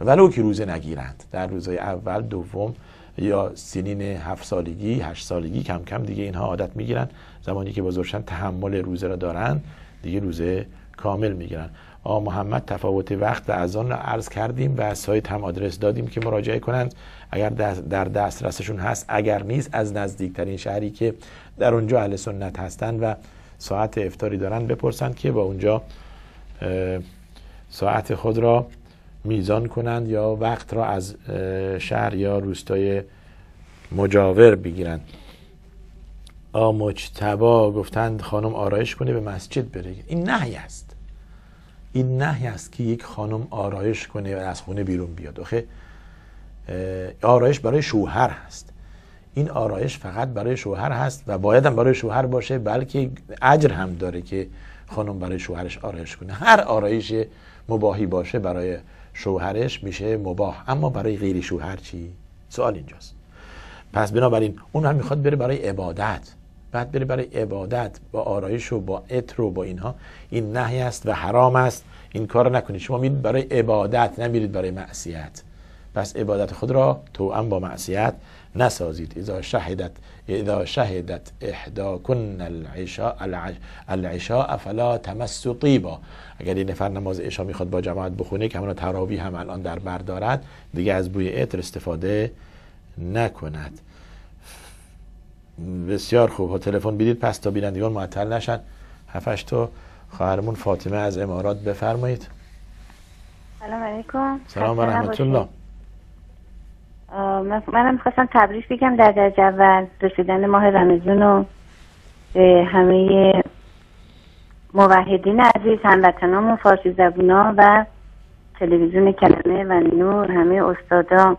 ولو که روزه نگیرند. در روزهای اول دوم یا سنین هفت سالگی هشت سالگی کم کم دیگه اینها عادت می‌گیرن. زمانی که بزرگشن تحمل روزه را دارن دیگه روزه کامل می‌گیرن. آ محمد تفاوت وقت و اذان را عرض کردیم و سایت هم آدرس دادیم که مراجعه کنند. اگر در دسترسشون هست اگر نیست از نزدیکترین شهری که در اونجا اهل سنت هستند و ساعت افتاری دارن بپرسند که با اونجا ساعت خود را میزان کنند یا وقت را از شهر یا روستای مجاور بگیرند. آ مجتبا گفتند خانم آرایش کنه به مسجد بره. این نهی است. این نهی است که یک خانم آرایش کنه و از خونه بیرون بیاد. آخه آرایش برای شوهر هست. این آرایش فقط برای شوهر هست و باید هم برای شوهر باشه بلکه اجر هم داره که خانم برای شوهرش آرایش کنه. هر آرایش مباهی باشه برای شوهرش میشه مباح. اما برای غیر شوهر چی؟ سوال اینجاست. پس بنابراین اون هم می‌خواد بره برای عبادت. بعد بره برای عبادت با آرایش و با عطر و با اینها. این نهی است و حرام است. این کار نکنید. شما میرید برای عبادت نمیرید برای معصیت. پس عبادت خود را توأم با معصیت نسازید. اذا شهدت اذا شهدت احدا کن العشاء العشاء فلا تمس طیبا اگر این نفر نماز عشاء می‌خواد با جماعت بخونه که همون تراوی هم الان در بر دارد دیگه از بوی عطر استفاده نکند. بسیار خوب. ها تلفن بیدید پس تا بینندگان معطل نشن. هفتش تو خواهرمون فاطمه از امارات بفرمایید. سلام علیکم. سلام و رحمت الله. منم می‌خواستم تبریک بگم در درجه اول رسیدن ماه رمضان و به همه موحدین عزیز هموطنان فارسی زبونا و تلویزیون کلمه و نور همه استادا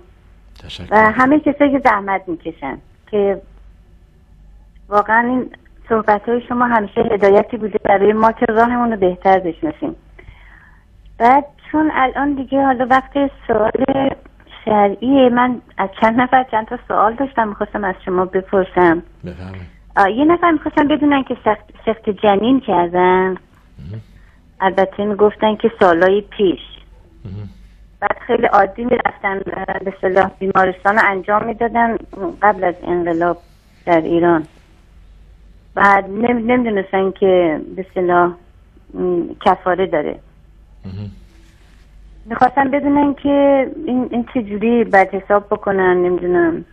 و همه کسایی که زحمت می‌کشن که واقعا این صحبت های شما همیشه هدایتی بوده برای ما که راهمون رو بهتر بشناسیم. بعد چون الان دیگه حالا وقت سوال شرعیه. من از چند نفر چند تا سوال داشتم می‌خواستم از شما بپرسم. یه نفر می‌خواستم بدونن که سخت, سخت جنین کردن. البته گفتن که سالای پیش. بعد خیلی عادی می‌رفتن به صلاح بیمارستان انجام می‌دادن قبل از انقلاب در ایران. بعد نمی‌دونستن که به صلاح کفاره داره. می‌خواستم بدونن که این, این چجوری بعد حساب بکنن نمی‌دونم.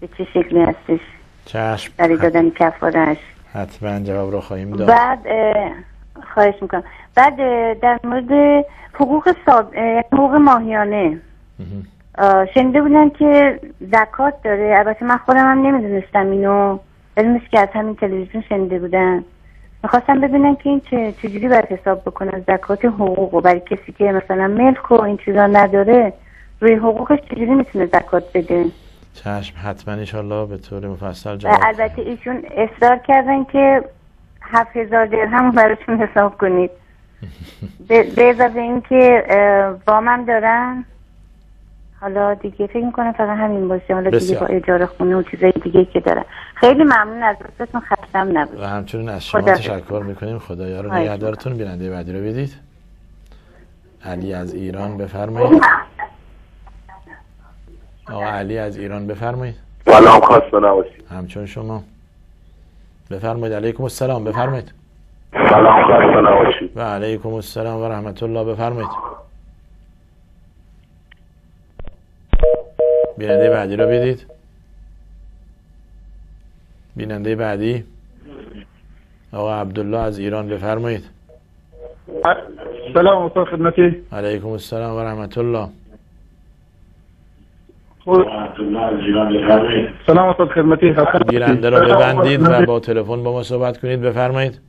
به چه شکلی هستش؟ چشم. برای دادن کفارش. حتما جواب رو خواهیم داد. بعد اه، خواهش می‌کنم. بعد در مورد حقوق ساب... اه، حقوق ماهیانه. اه، شنیده بودن که زکات داره. البته من خودم هم نمی‌دونستم اینو. مثل که از همین تلویزیون شنیده بودن می‌خواستم ببینم که این چه چجوری باید حساب بکنن زکات حقوق و برای کسی که مثلا ملک و این چیزا نداره روی حقوقش چجوری می‌تونه زکات بده؟ چشم حتما انشالله به طور مفصل جواب البته ایشون اصرار کردن که هفت هزار درهم براشون حساب کنید. به اضافه اینکه وامم دارن. حالا دیگه فکر می‌کنم فقط همین باشه. حالا دیگه بسیار. با اجاره خونه و چیزای دیگه که دارن. خیلی ممنون از لطفتون خستم نبود. و همچنین از شما تشکر می‌کنیم. خدایا رو نگهدارتون. بیننده بعدی رو بدید. علی از ایران بفرمایید. آقا علی از ایران بفرمایید. سلام خسته نباشید. همچون شما. بفرمایید. علیکم السلام. بفرمایید. سلام خسته نباشید. و علیکم السلام و رحمت الله. بفرمایید. بیننده بعدی رو بدید. بیننده بعدی؟ آقا عبدالله از ایران بفرمایید. سلام استاد خدمتی. علیکم السلام و رحمت الله. سلام استاد خدمتی. گیرنده رو ببندید و با تلفن با ما صحبت کنید. بفرمایید.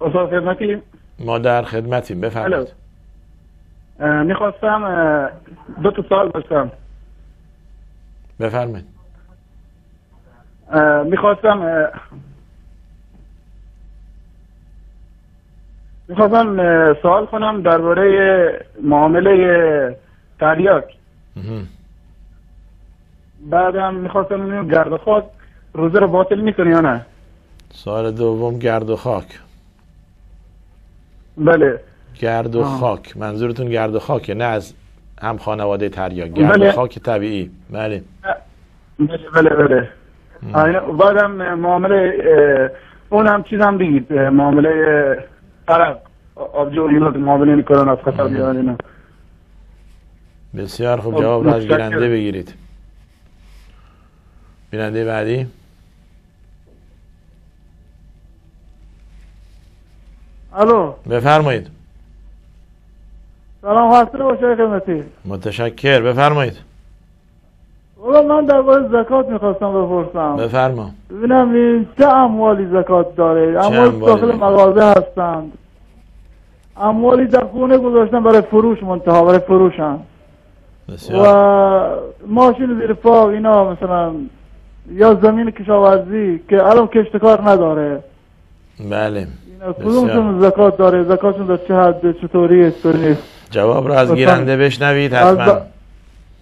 استاد خدمتی. ما در خدمتیم. بفرمایید. می‌خواستم دو تا سوال داشتم. بفرمایید. می‌خواستم می‌خواستم سوال کنم درباره معامله تریاک. بعدم می‌خواستم ببینم گرد و خاک روزه رو باطل می‌کنه یا نه؟ سال دوم گرد و خاک. بله. گرد و آه. خاک. منظورتون گرد و خاکه نه از هم خانواده تریاک گرد بله. و خاک طبیعی. بله. بله بله بله. بعدم معامله اون هم چیز هم بگید معامله عرب آبجو اینا معامله می‌کنن از خطر بیان اینا. بسیار خوب. خب، جواب رو از. گیرنده بگیرید. بیننده بعدی؟ الو. بفرمایید. سلام خسته باشه خدمتی. متشکر. بفرمایید. اولا من درباره زکات می‌خواستم بپرسم. بفرما. ببینم این چه اموالی زکات داره؟ اموال داخل؟ مغازه هستند. اموالی در خونه گذاشتن برای فروش منتها برای فروشن. و بسیار ماشین زیر پا اینا مثلا یا زمین کشاورزی که الان کشتکار نداره. بله. کدومشون زکات داره؟ زکاتشون در چه حد چطوری چطوری نیست؟ جواب رو از. گیرنده بشنوید حتما.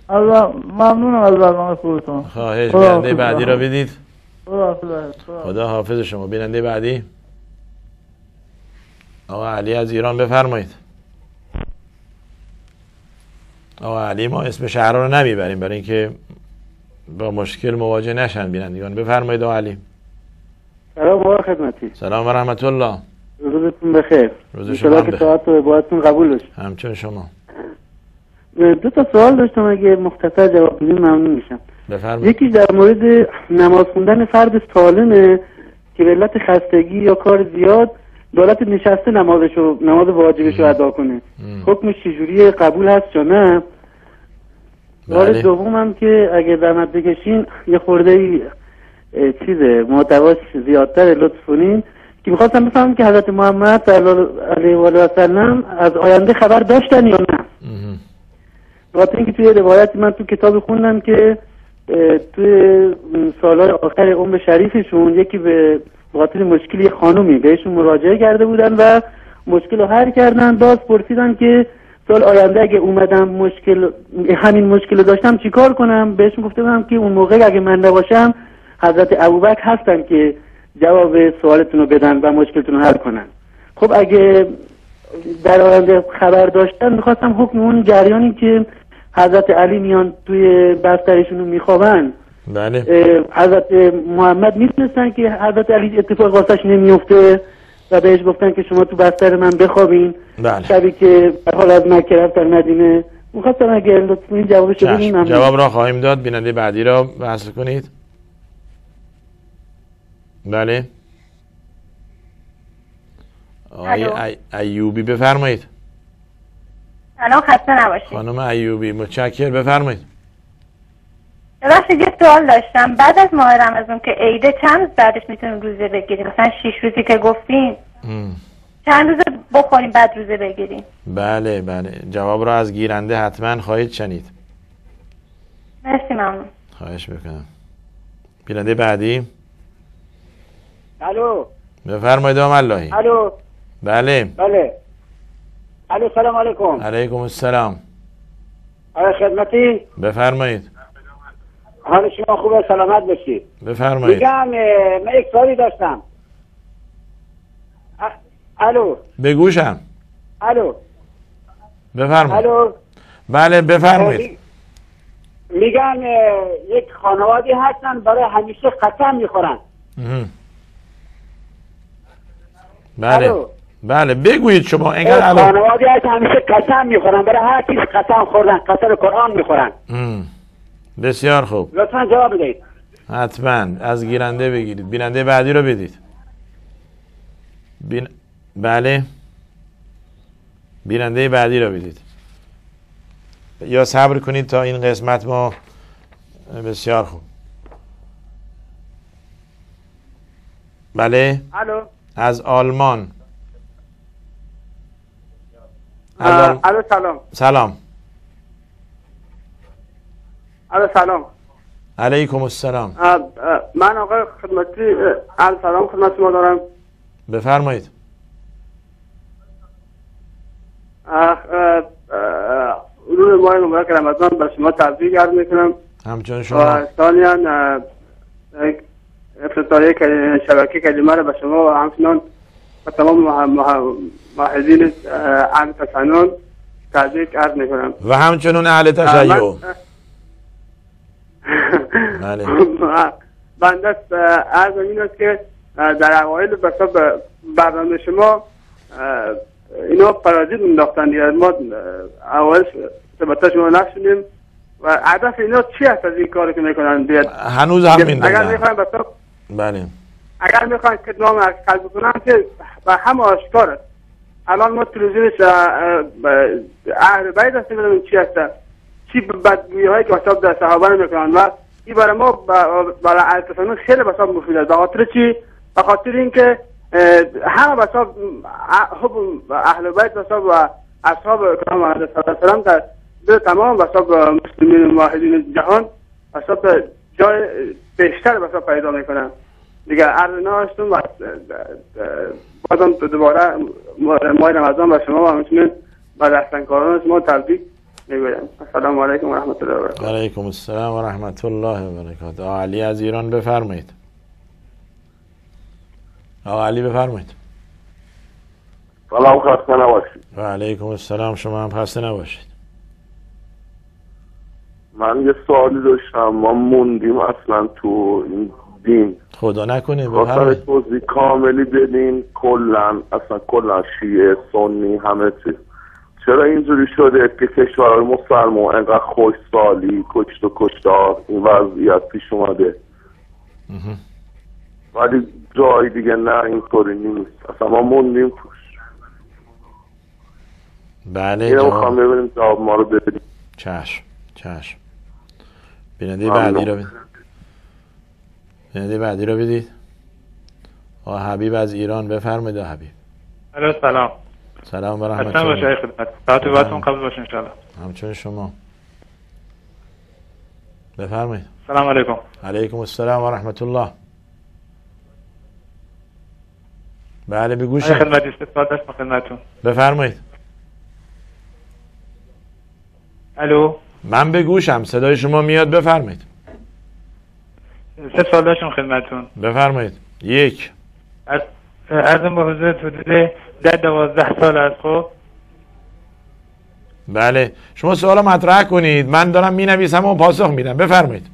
از ممنونم از برنامه خودتون خواهش خدا بیننده حافظ. بعدی رو بدید خدا حافظ. خدا حافظ. شما. بیننده بعدی. آقا علی از ایران بفرمایید. آقا علی ما اسم شهر رو نمی‌بریم. برای اینکه با مشکل مواجه نشن بینندگان. بفرمایید آقا علی. سلام آقا خدمتی. سلام و رحمت الله. روزتون بخیر. روز شما که. ساعت و عبادتون قبول بشه همچون شما. دو تا سوال داشتم اگه مختصر جواب بدین ممنون میشم. بفرمایید. یکی در مورد نماز خوندن فرد سالمه که به علت خستگی یا کار زیاد حالت نشسته نمازشو نماز واجبش رو ادا کنه. حکمش چجوریه؟ قبول هست یا نه؟ سوال بله. دومم که اگه زحمت بکشین یه خورده ای چیزه محتواش زیادتر لطف کنین. که می‌خواستم بفهمم که حضرت محمد صلی الله علیه و سلم از آینده خبر داشتن یا نه. خاطر اینکه توی روایتی من تو کتاب خوندم که توی سالهای آخر عمر شریفشون یکی به خاطر مشکلی یه خانومی بهشون مراجعه کرده بودن و مشکل رو حل کردن. باز پرسیدن که سال آینده اگه اومدم مشکل همین مشکل رو داشتم چیکار کنم؟ بهشون گفته بودم که اون موقع اگه من نباشم حضرت ابوبکر هستن که جواب سوالتون رو بدن و مشکلتون رو حل کنن. خب اگه در آینده خبر داشتن می‌خواستم حکم اون جریانی که حضرت علی میان توی بسترشون رو میخوابن بله. حضرت محمد می‌دونستن که حضرت علی اتفاق واسش نمیفته و بهش گفتن که شما تو بستر من بخوابین. بله. شبی که در حال از مکه رفتن مدینه. می‌خواستم اگر رو بدین چشم. ممنون. جواب را خواهیم داد. بیننده بعدی را بحث کنید. بله. آقای ایوبی بفرمایید. سلام خسته نباشید. خانم ایوبی متشکر بفرمایید. ببخشید یه سوال داشتم. بعد از ماه رمضان که عیده چند بعدش می‌تونیم روزه بگیریم؟ مثلا شیش روزی که گفتین. ام. چند روزه بخوریم بعد روزه بگیریم؟ بله بله. جواب را از گیرنده حتما خواهید شنید. مرسی ممنون. خواهش بکنم بیننده بعدی؟ الو. بفرمایید آقا اللهی الو. بله. بله. الو سلام علیکم. علیکم السلام. آقای خدمتی؟ بفرمایید. حال شما خوبه سلامت باشید بفرمایید. میگم من یک سوالی داشتم. الو. بگوشم الو. بفرمایید. الو. بله بفرمایید. میگم یک خانوادی هستن برای همیشه قسم می‌خورن. بله. الو. بله بگویید شما یک الان خانوادی هست همیشه قسم می‌خورن. برای هر چیز قسم خوردن قسم قرآن می‌خورن. بسیار خوب. لطفا جواب بدید حتما. از گیرنده بگیرید. بیننده بعدی رو بدید. بین... بله. بیننده بعدی رو بدید. یا صبر کنید تا این قسمت ما بسیار خوب. بله. الو. از آلمان. الو سلام. سلام. الو سلام. علیکم السلام. اه، اه، من آقای خدمتی سلام خدمت شما دارم. بفرمایید. روز ماه مبارک رمضان به شما تبریک عرض می‌کنم. همچون شما. ثانیا افتتاحیه شبکه کلمه را به شما و همچنان و تمام مح- مح- ماهدین اهل تسنن تبریک عرض می‌کنم. و همچنون اهل تشیع. بله. بنده عرض این است که در اوایل بسا برنامه شما اینا پرازیت انداختن دیگه ما اه، اول صحبت شما نشونیم و هدف اینا چی است از این کاری که می‌کنن؟ هنوز هم اگر میندازن می‌خواین بسا بله. اگر نام از قلب کنن که به هم آشکار است. الان ما ب- اهل بیت هستیم ببینیم چی هست. چی بدگویی هایی که حساب در صحابه می‌کنن و این برای ما برای اهل خیلی بساب مفید است. به خاطر چی؟ به خاطر اینکه همه بساب حب اهل بیت بساب و اصحاب کرام علیه السلام در تمام بساب مسلمین واحدین جهان بساب جای بیشتر بساب پیدا می‌کنن دیگه عرض ناشتم و بازم تو دوباره ماه رمضان به شما و همچنین به دستنکاران شما تبریک می‌گویم. السلام علیکم و رحمت الله و برکاته. علیکم السلام و رحمت الله و برکاته. آقا علی از ایران بفرمایید. آقا علی بفرمایید. سلام خسته نباشید. و علیکم السلام شما هم خسته نباشید. من یه سوالی داشتم ما موندیم اصلا تو این دین. خدا نکنه خواستم توضیح کاملی بدین کلا اصلا کلا شیعه سنی همه چیز. چرا اینجوری شده که کشورهای مسلمان انقدر خوشسالی کشت و کشتار این وضعیت پیش اومده. ولی جای دیگه نه اینطوری نیست. اصلا ما موندیم توش. بله می‌خوام ببینیم جواب ما رو بدیم چشم چشم. بیننده. بعدی رو بدید بیننده بعدی رو بدید آقا حبیب از ایران بفرمایید حبیب سلام. سلام و رحمت حسن باشه الله خدمت ساعت وقتتون قبل باشه انشاءالله. همچون شما. بفرمایید. سلام علیکم. علیکم السلام و رحمت الله. بله بگوش خدمتی استفاده داشت خدمتتون. بفرمایید. الو. من به گوشم صدای شما میاد بفرمایید. سه سوال داشتم خدمتتون بفرمایید. یک. از ارزم با حضورت حدود ده دوازده سال است خب؟ بله. شما سوال مطرح کنید. من دارم می نویسم و پاسخ میدم. بفرمایید.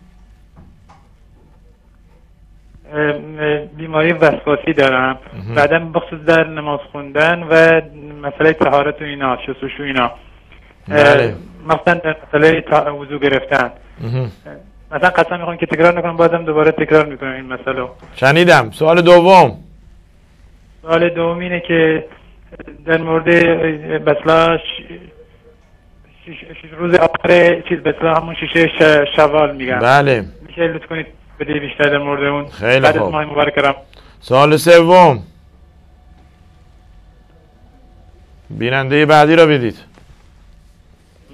بیماری وسواسی دارم. بعدا بخصوص در نماز خوندن و مسئله تهارت و اینا شستشو اینا. بله. مثلا مسئله وضو گرفتن. مثلا قسم می‌خوام که تکرار نکنم بازم دوباره تکرار می‌کنم این مسئله. شنیدم. سوال دوم. سوال دوم اینه که در مورد بسلا روز آخر چیز بسلا همون شیشه شوال میگم بله. میشه لطف کنید بده بیشتر در مورد اون؟ خیلی بعد از خوب. ماه مبارک سوال سوم. بیننده بعدی را بدید.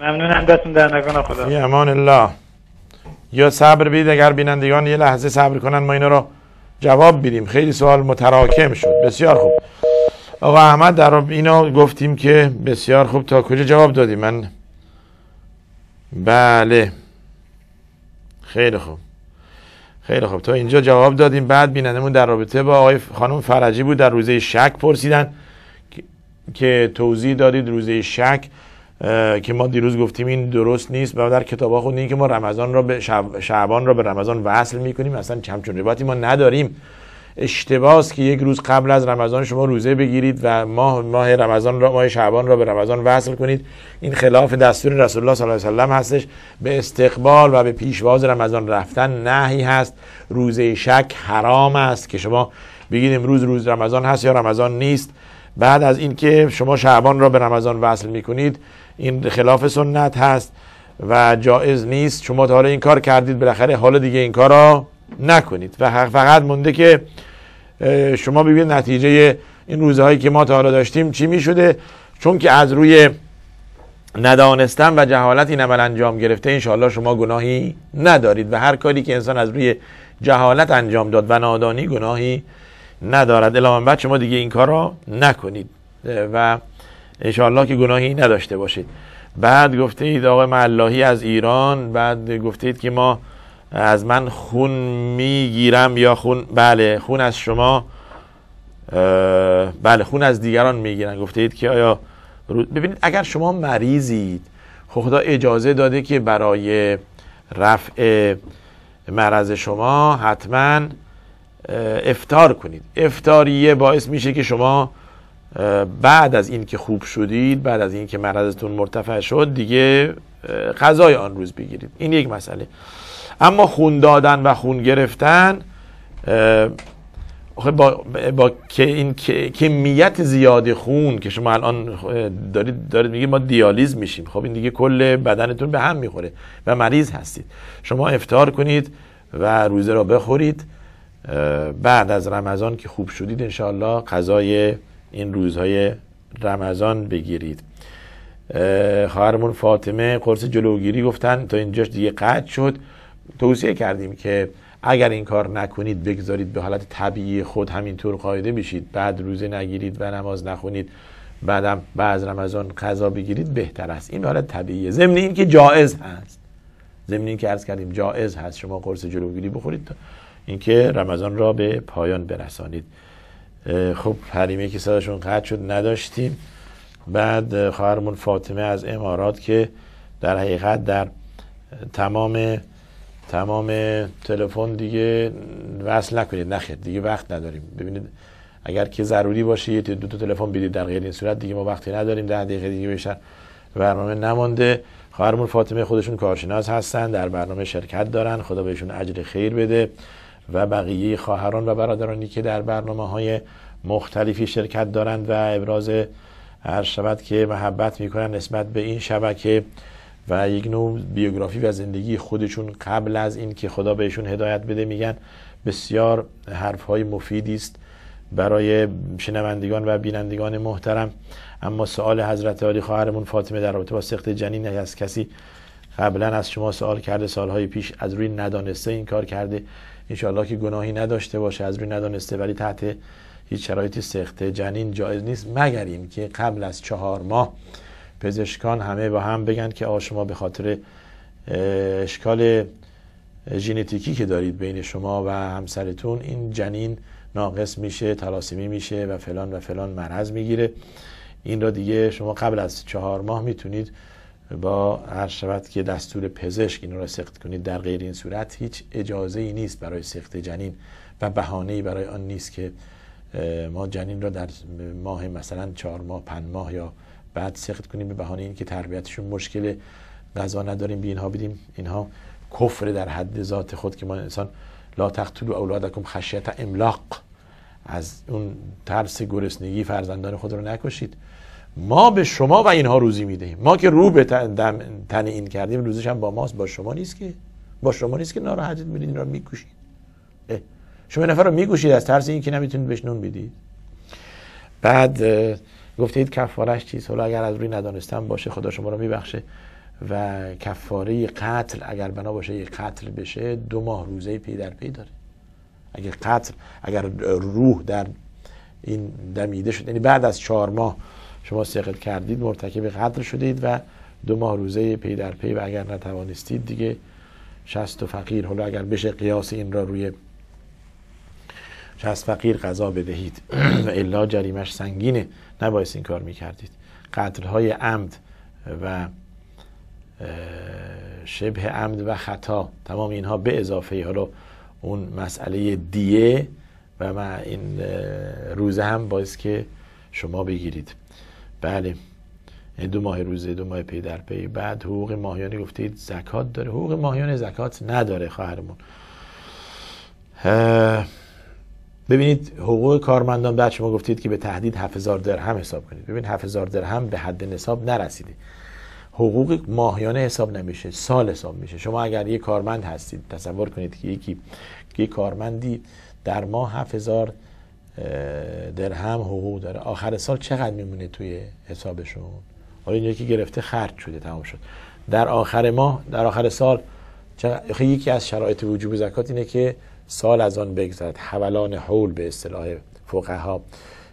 ممنونم دستون در نکنه خدا فی امان الله. یا صبر بدید اگر بینندگان یه لحظه صبر کنن ما اینا رو جواب بدیم خیلی سوال متراکم شد. بسیار خوب. آقا احمد در اینا گفتیم که بسیار خوب. تا کجا جواب دادیم؟ من بله. خیلی خوب. خیلی خوب. تا اینجا جواب دادیم. بعد بینندمون در رابطه با آقای خانم فرجی بود. در روزه شک پرسیدن که- توضیح دادید. روزه شک که ما دیروز گفتیم این درست نیست و در کتاب ها خوندیم که ما رمضان را به شعب- شعبان را به رمضان وصل می‌کنیم اصلا همچون روایتی ما نداریم. اشتباه است که یک روز قبل از رمضان شما روزه بگیرید و ماه ماه رمضان را ماه شعبان را به رمضان وصل کنید. این خلاف دستور رسول الله صلی الله علیه و سلم هستش. به استقبال و به پیشواز رمضان رفتن نهی هست. روزه شک حرام است که شما بگید امروز روز رمضان هست یا رمضان نیست. بعد از اینکه شما شعبان را به رمضان وصل می‌کنید این خلاف سنت هست و جایز نیست. شما تا حالا این کار کردید بالاخره حالا دیگه این کار را نکنید. و فقط مونده که شما ببینید نتیجه این روزهایی که ما تا حالا داشتیم چی می شده چون که از روی ندانستن و جهالت این عمل انجام گرفته انشاءالله شما گناهی ندارید. و هر کاری که انسان از روی جهالت انجام داد و نادانی گناهی ندارد. الا بعد شما دیگه این کار را نکنید و انشاءالله که گناهی نداشته باشید. بعد گفته اید آقای معلاهی از ایران بعد گفته اید که ما از من خون می‌گیرم یا خون بله خون از شما بله خون از دیگران می‌گیرن. گفته اید که آیا ببینید اگر شما مریضید خب خدا اجازه داده که برای رفع مرض شما حتما افتار کنید. افتاریه باعث میشه که شما بعد از این که خوب شدید بعد از این که مرضتون مرتفع شد دیگه غذای آن روز بگیرید. این یک مسئله. اما خون دادن و خون گرفتن با, با که این کمیت زیاد خون که شما الان دارید دارید میگید ما دیالیز میشیم. خب این دیگه کل بدنتون به هم می‌خوره و مریض هستید. شما افتار کنید و روزه را بخورید بعد از رمضان که خوب شدید انشاءالله غذای این روزهای رمضان بگیرید. اه، خواهرمون فاطمه قرص جلوگیری گفتن تا اینجاش دیگه قطع شد. توصیه کردیم که اگر این کار نکنید بگذارید به حالت طبیعی خود همینطور قاعده بشید. بعد روزه نگیرید و نماز نخونید. بعدم بعد رمضان قضا بگیرید بهتر است. این حالت طبیعیه. ضمن این که جائز هست. ضمن این که عرض کردیم جائز هست. شما قرص جلوگیری بخورید تا اینکه رمضان را به پایان برسانید. خب حریمه که صداشون قطع شد نداشتیم. بعد اه، خواهرمون فاطمه از امارات که در حقیقت در تمام تمام تلفن دیگه وصل نکنید. نخیر دیگه وقت نداریم. ببینید اگر که ضروری باشه یه دو تا تلفن بدید در غیر این صورت دیگه ما وقتی نداریم ده دقیقه دیگه بیشتر برنامه نمانده. خواهرمون فاطمه خودشون کارشناس هستن در برنامه شرکت دارن. خدا بهشون اجر خیر بده. و بقیه خواهران و برادرانی که در برنامه های مختلفی شرکت دارند و ابراز هر شود که محبت می‌کنن نسبت به این شبکه و یک نوع بیوگرافی و زندگی خودشون قبل از این که خدا بهشون هدایت بده میگن. بسیار حرف های مفیدی است برای شنوندگان و بینندگان محترم. اما سوال حضرت عالی خواهرمون فاطمه در رابطه با سخت جنین از کسی قبلا از شما سوال کرده سالهای پیش از روی ندانسته این کار کرده. انشاءالله که گناهی نداشته باشه از روی ندانسته ولی تحت هیچ شرایطی سخت جنین جایز نیست مگر این که قبل از چهار ماه پزشکان همه با هم بگن که آقا شما به خاطر اشکال ژنتیکی که دارید بین شما و همسرتون این جنین ناقص میشه تلاسمی میشه و فلان و فلان مرض می‌گیره. این را دیگه شما قبل از چهار ماه می‌تونید با هر شود که دستور پزشک این را سخت کنید در غیر این صورت هیچ اجازه ای نیست برای سخت جنین و بهانه ای برای آن نیست که ما جنین را در ماه مثلا چهار ماه پنج ماه یا بعد سخت کنیم به بهانه اینکه تربیتشون مشکل غذا نداریم به اینها بدیم. اینها کفر در حد ذات خود که ما انسان لا تقتلوا اولادکم خشیت املاق. از اون ترس گرسنگی فرزندان خود رو نکشید. ما به شما و اینها روزی می‌دهیم. ما که رو به تن این کردیم روزش هم با ماست با شما نیست که. با شما نیست که ناراحتید میرید این رو می‌کشید شما نفر رو می‌کشید از ترس این که نمی‌تونید بهش نون بدید. بعد گفتید کفارش چیز حالا اگر از روی ندانستم باشه خدا شما رو میبخشه. و کفاره قتل اگر بنا باشه یک قتل بشه دو ماه روزه پی در پی داره. اگر قتل اگر روح در این دمیده شد یعنی بعد از چهار ماه شما سقط کردید مرتکب قتل شدید و دو ماه روزه پی در پی و اگر نتوانستید دیگه شست و فقیر. حالا اگر بشه قیاس این را روی شست فقیر قضا بدهید. و الا جریمش سنگینه. نباید این کار می‌کردید. قتل های عمد و شبه عمد و خطا تمام اینها به اضافه حالا اون مسئله دیه و ما این روزه هم باعث که شما بگیرید. بله. این دو ماه روزه دو ماه پی در پی. بعد حقوق ماهیانه گفتید زکات داره. حقوق ماهیانه زکات نداره خواهرمون. ببینید حقوق کارمندان بعد شما گفتید که به تهدید 7000 درهم حساب کنید. ببین 7000 درهم به حد نصاب نرسیده. حقوق ماهیانه حساب نمیشه سال حساب میشه. شما اگر یه کارمند هستید تصور کنید که یکی یه کارمندی در ماه 7000 درهم حقوق داره. آخر سال چقدر میمونه توی حسابشون؟ حالا این یکی گرفته خرج شده تمام شد. در آخر ماه در آخر سال یکی از شرایط وجوب زکات اینه که سال از آن بگذرد. حولان حول به اصطلاح فقها.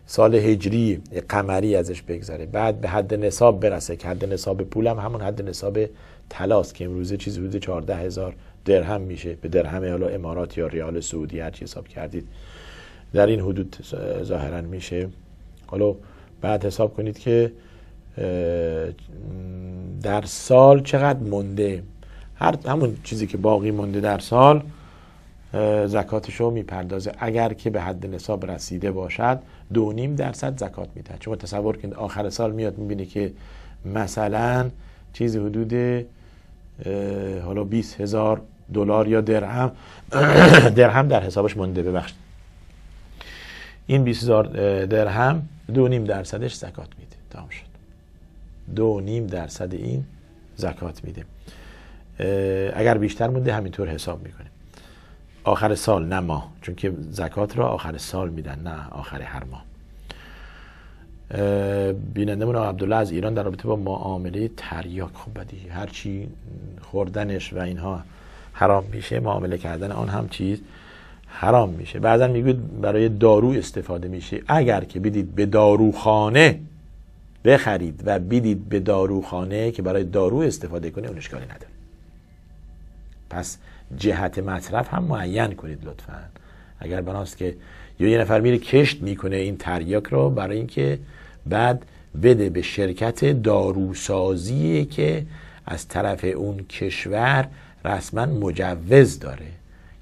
سال هجری قمری ازش بگذره. بعد به حد نصاب برسه که حد نصاب پولم همون حد نصاب تلاس که امروزه چیزی حدود 14 هزار درهم میشه. به درهم حالا امارات یا ریال سعودی هر چی حساب کردید. در این حدود ظاهرا میشه. حالا بعد حساب کنید که در سال چقدر مونده. هر همون چیزی که باقی مونده در سال زکاتش رو می‌پردازه. اگر که به حد نصاب رسیده باشد دو نیم درصد زکات میده چون تصور کنید آخر سال میاد می‌بینه که مثلا چیزی حدود حالا 20 هزار دلار یا درهم درهم در حسابش مونده. ببخشید. این 20 هزار درهم دو نیم درصدش زکات میده. تمام شد. دو نیم درصد این زکات میده. اگر بیشتر مونده همینطور حساب می‌کنه. آخر سال نه ماه. چون که زکات را آخر سال میدن نه آخر هر ماه. بینندمون عبدالله از ایران در رابطه با معامله تریاک. خب بدی هرچی خوردنش و اینها حرام میشه معامله کردن آن هم چیز. حرام میشه. بعضا می‌گوید برای دارو استفاده میشه. اگر که بدید به داروخانه بخرید و بدید به داروخانه که برای دارو استفاده کنه اون اشکالی نداره. پس جهت مصرف هم معین کنید لطفا. اگر بناست که یا یه نفر میره کشت می‌کنه این تریاک رو برای اینکه بعد بده به شرکت داروسازی که از طرف اون کشور رسما مجوز داره.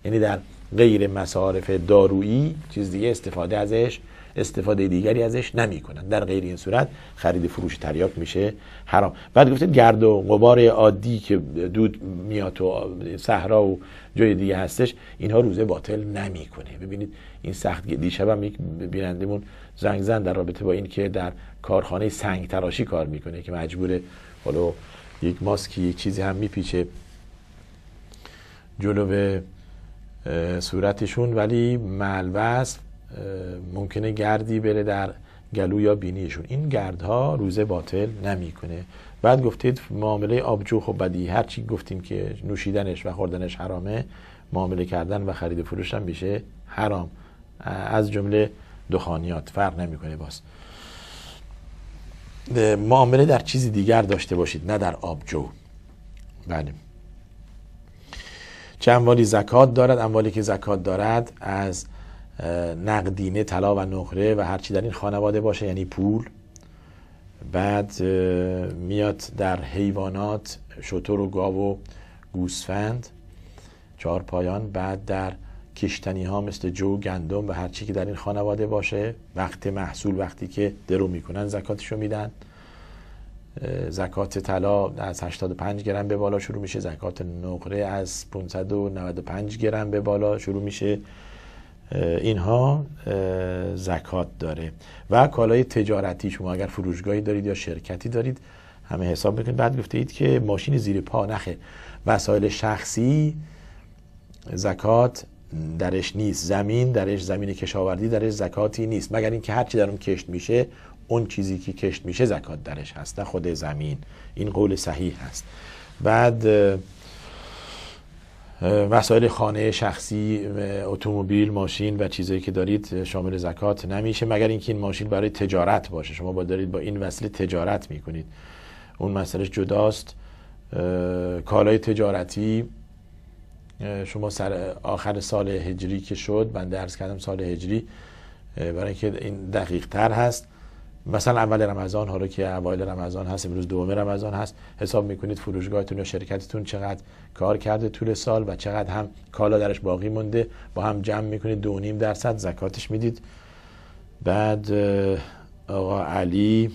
یعنی در غیر مصارف دارویی چیز دیگه استفاده ازش استفاده دیگری ازش نمی‌کنن. در غیر این صورت خرید فروش تریاک میشه. حرام. بعد گفتید گرد و غبار عادی که دود میاد تو صحرا و جای دیگه هستش اینها روزه باطل نمی‌کنه. ببینید این سخت دیشب هم یک بینندمون زنگ زن در رابطه با این که در کارخانه سنگ تراشی کار می‌کنه که مجبوره حالا یک ماسکی یک چیزی هم میپیچه جلو صورتشون ولی ملوث ممکنه گردی بره در گلو یا بینیشون. این گردها روزه باطل نمی‌کنه. بعد گفتید معامله آبجو خب بدی هر چی گفتیم که نوشیدنش و خوردنش حرامه معامله کردن و خرید فروش هم میشه حرام. از جمله دخانیات فرق نمی‌کنه باز. معامله در چیزی دیگر داشته باشید نه در آبجو. بله. چه اموالی زکات دارد اموالی که زکات دارد از نقدینه طلا و نقره و هرچی در این خانواده باشه یعنی پول. بعد میاد در حیوانات شتر و گاو و گوسفند چهار پایان. بعد در کشتنی ها مثل جو گندم و هرچی که در این خانواده باشه وقت محصول وقتی که درو می‌کنن زکاتشو میدن. زکات طلا از 85 گرم به بالا شروع میشه. زکات نقره از 595 گرم به بالا شروع میشه. اینها زکات داره. و کالای تجارتی شما اگر فروشگاهی دارید یا شرکتی دارید همه حساب بکنید بعد گفته اید که ماشین زیر پا نخه. وسایل شخصی زکات درش نیست. زمین درش زمین کشاورزی درش زکاتی نیست. مگر اینکه هرچی در اون کشت میشه اون چیزی که کشت میشه زکات درش هست نه خود زمین. این قول صحیح هست. بعد وسایل خانه شخصی اتومبیل ماشین و چیزایی که دارید شامل زکات نمیشه. مگر اینکه این ماشین برای تجارت باشه. شما با دارید با این وسیله تجارت می‌کنید. اون مسئله جداست. کالای تجارتی. شما سر آخر سال هجری که شد من درس کردم سال هجری برای اینکه این دقیق تر هست. مثلا اول رمضان حالا که اوایل رمضان هست امروز دوم رمضان هست حساب می‌کنید فروشگاهتون یا شرکتتون چقدر کار کرده طول سال و چقدر هم کالا درش باقی مونده. با هم جمع می‌کنید دو نیم درصد زکاتش می‌دید. بعد آقا علی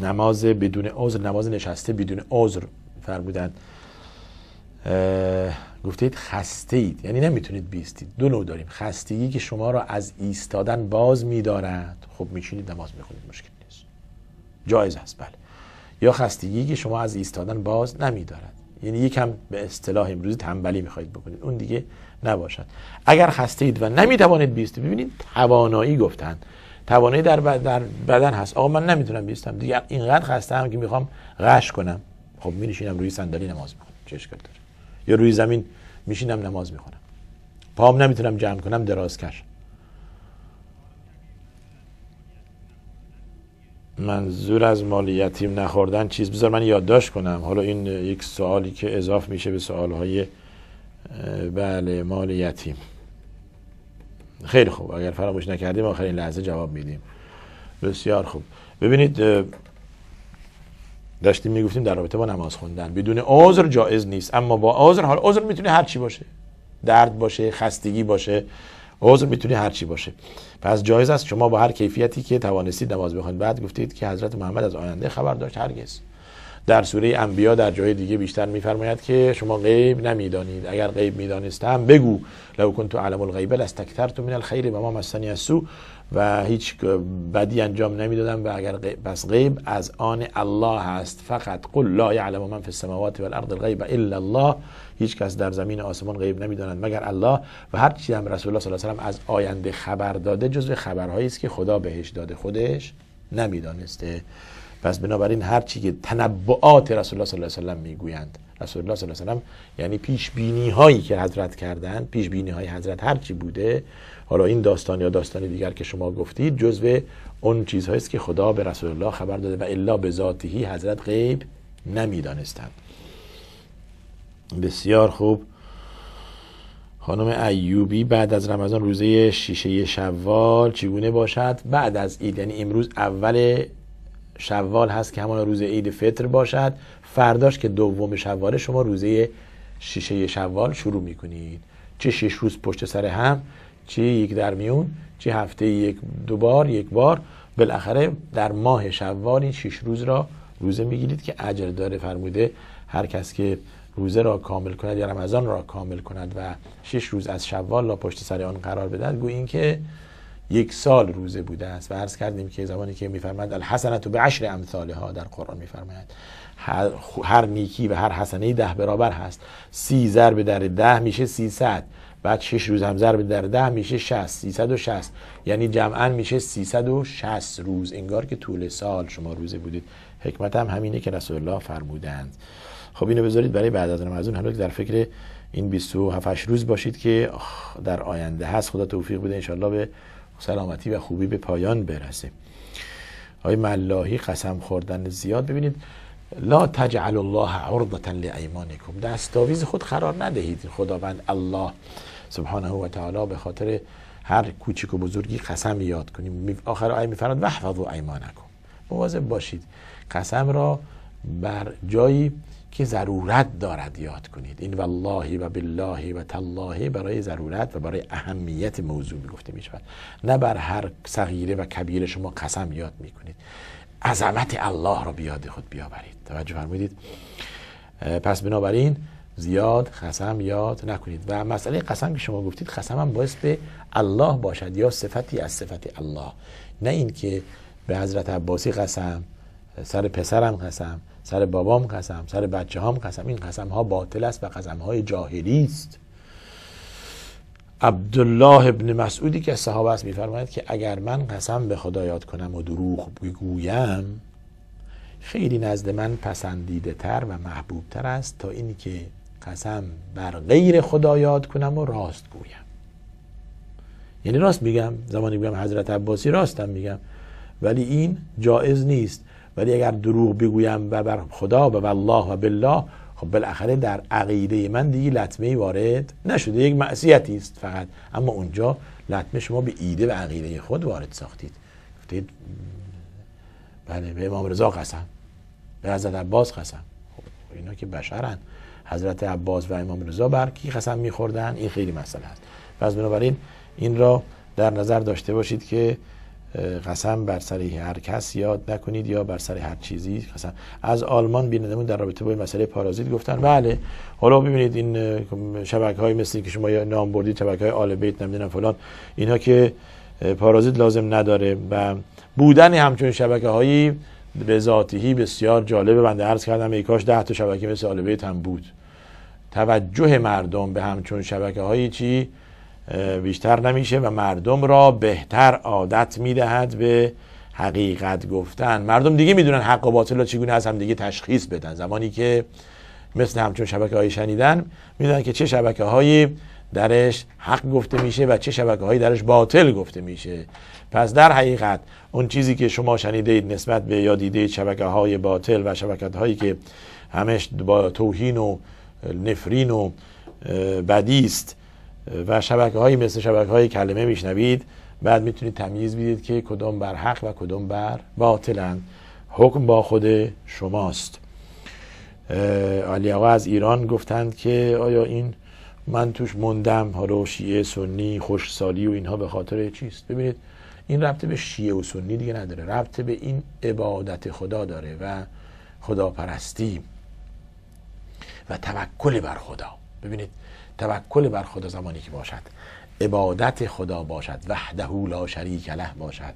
نماز بدون عذر نماز نشسته بدون عذر فرمودن. گفتید خسته اید یعنی نمی‌تونید بیستید. دو نوع داریم. خستگی که شما را از ایستادن باز میدارد. خب میشینید نماز می‌خونید مشکل نیست. جایز است بله. یا خستگی که شما از ایستادن باز نمیدارد. یعنی یکم به اصطلاح امروزی تنبلی می‌خواهید بکنید. اون دیگه نباشد. اگر خسته اید و نمی‌توانید بیستید ببینید توانایی گفتن. توانایی در, در بدن هست. آقا من نمی‌تونم بیستم. دیگه اینقدر خسته هم که می‌خوام غش کنم. خب می نشینم روی صندلی نماز می‌خونم. چه اشکال یا روی زمین میشینم نماز می‌خونم. پام نمی‌تونم جمع کنم دراز کش. منظور از مال یتیم نخوردن چیز بذار من یادداشت کنم. حالا این یک سوالی که اضاف میشه به سوالهای بله مال یتیم. خیلی خوب. اگر فراموش نکردیم آخرین لحظه جواب میدیم. بسیار خوب. ببینید داشتیم می‌گفتیم در رابطه با نماز خوندن. بدون عذر جایز نیست. اما با عذر حال عذر می‌تونه هر چی باشه. درد باشه خستگی باشه. عذر می‌تونه هر چی باشه. پس جایز است. شما با هر کیفیتی که توانستید نماز بخونید. بعد گفتید که حضرت محمد از آینده خبر داشت. هرگز. در سوره انبیا در جای دیگه بیشتر میفرماید که شما غیب نمی‌دانید. اگر غیب می‌دانستم بگو. لو کنت اعلم الغیب لاستكثرت من الخیر و ما مسنی السوء. و هیچ بدی انجام نمی‌دادم و اگر غیب پس غیب از آن الله هست فقط قل لا یعلم من فی السماوات والارض الغیب الا الله. هیچ کس در زمین آسمان غیب نمی‌داند مگر الله. و هر چیزی هم رسول الله صلی الله علیه و از آینده خبر داده جزو خبرهایی است که خدا بهش داده خودش نمی‌دانسته. پس بنابراین هر چی که تنبؤات رسول الله صلی الله علیه و سلم می‌گویند رسول الله صلی الله علیه و یعنی پیش بینی هایی که حضرت کردند پیش بینی های حضرت هر چی بوده حالا این داستان یا داستانی دیگر که شما گفتید جزو اون چیزهایی است که خدا به رسول الله خبر داده و الا به ذاتهی حضرت غیب نمی‌دانستند. بسیار خوب. خانم ایوبی بعد از رمضان روزه شیشه شوال چگونه باشد؟ بعد از عید یعنی امروز اول شوال هست که همان روز عید فطر باشد. فرداش که دوم شواله شما روزه شیشه شوال شروع می‌کنید. چه شش روز پشت سر هم؟ چه یک در میون چه هفته یک دو بار یک بار. بالاخره در ماه شوال شش روز را روزه می‌گیرید که اجر داره فرموده هر کس که روزه را کامل کند یا رمضان را کامل کند و شش روز از شوال را پشت سر آن قرار بدهد گویی این که یک سال روزه بوده است. و عرض کردیم که زمانی که میفرماید الحسنت به عشر امثالها در قرآن میفرماید. هر, هر نیکی و هر حسنه ده برابر هست. سی ضرب در ده میشه سیصد بعد شش روز هم ضرب در ده میشه شست سیصد و شست. یعنی جمعا میشه سیصد و شست روز. انگار که طول سال شما روزه بودید. حکمت هم همینه که رسول الله فرمودند. خب اینو بذارید برای بعد از رمضان. حالا در فکر این 27 روز باشید که در آینده هست. خدا توفیق بده انشالله به سلامتی و خوبی به پایان برسه. آقای ملاحی قسم خوردن زیاد. ببینید لا تجعل الله عرضة لایمانکم دستاویز خود قرار ندهید. خداوند الله. سبحانه و تعالی به خاطر هر کوچک و بزرگی قسم یاد کنیم. آخر آیه میفرماد و ایمانکم مواظب باشید. قسم را بر جایی که ضرورت دارد یاد کنید. این والله و بالله و تالله برای ضرورت و برای اهمیت موضوع گفته می شود نه بر هر صغیره و کبیره شما قسم یاد می کنید عظمت الله را بیاد خود بیاورید. توجه فرمودید. پس بنابراین زیاد قسم یاد نکنید. و مسئله قسم که شما گفتید قسم هم باعث به الله باشد یا صفتی از صفت الله. نه اینکه به حضرت عباسی قسم سر پسرم قسم سر بابام قسم سر بچه هام قسم. این قسم ها باطل است و قسم های جاهلی است. عبدالله ابن مسعودی که صحابه است میفرماید که اگر من قسم به خدا یاد کنم و دروغ بگویم خیلی نزد من پسندیده تر و محبوب تر است تا اینی که قسم بر غیر خدا یاد کنم و راست گویم. یعنی راست میگم زمانی میگم حضرت عباسی راستم میگم. ولی این جایز نیست. ولی اگر دروغ بگویم و بر خدا و والله و بالله خب بالاخره در عقیده من دیگه لطمه وارد نشده. یک معصیتی است فقط. اما اونجا لطمه شما به ایده و عقیده خود وارد ساختید. گفتید بله به امام رضا قسم به حضرت عباس قسم. خب اینا که بشرن. حضرت عباس و امام رضا بر کی قسم میخوردن. این خیلی مسئله است. پس بنابراین این را در نظر داشته باشید که قسم بر سر هر کس یاد نکنید یا بر سر هر چیزی قسم. از آلمان بینندمون در رابطه با این مسئله پارازیت گفتن. بله. حالا ببینید این شبکه های مثل که شما نام بردید شبکه های آل بیت نمی‌دونم فلان اینها که پارازیت لازم نداره و بودن همچون شبکه هایی به ذاتیی بسیار جالبه. بنده عرض کردم ای کاش ده تا شبکه مثل آل بیت هم بود. توجه مردم به همچون شبکه هایی چی بیشتر نمیشه و مردم را بهتر عادت می‌دهد به حقیقت گفتن. مردم دیگه می‌دونن حق و باطل را چگونه از هم دیگه تشخیص بدن. زمانی که مثل همچون شبکه های شنیدن می‌دونن که چه شبکه هایی درش حق گفته میشه و چه شبکه هایی درش باطل گفته میشه. پس در حقیقت اون چیزی که شما شنیده اید نسبت به یا دیده شبکه های باطل و شبکه هایی که همش با توهین و نفرین و بدی است. و شبکه هایی مثل شبکه های کلمه میشنوید. بعد می‌تونید تمیز بدید که کدام بر حق و کدام بر باطلن. حکم با خود شماست. علی آقا از ایران گفتند که آیا این من توش مندم حالا شیعه سنی خوشسالی و اینها به خاطر چیست؟ ببینید این ربطه به شیعه و سنی دیگه نداره. ربطه به این عبادت خدا داره و خداپرستی. و توکل بر خدا. ببینید توکل بر خدا زمانی که باشد عبادت خدا باشد وحده لا شریک له باشد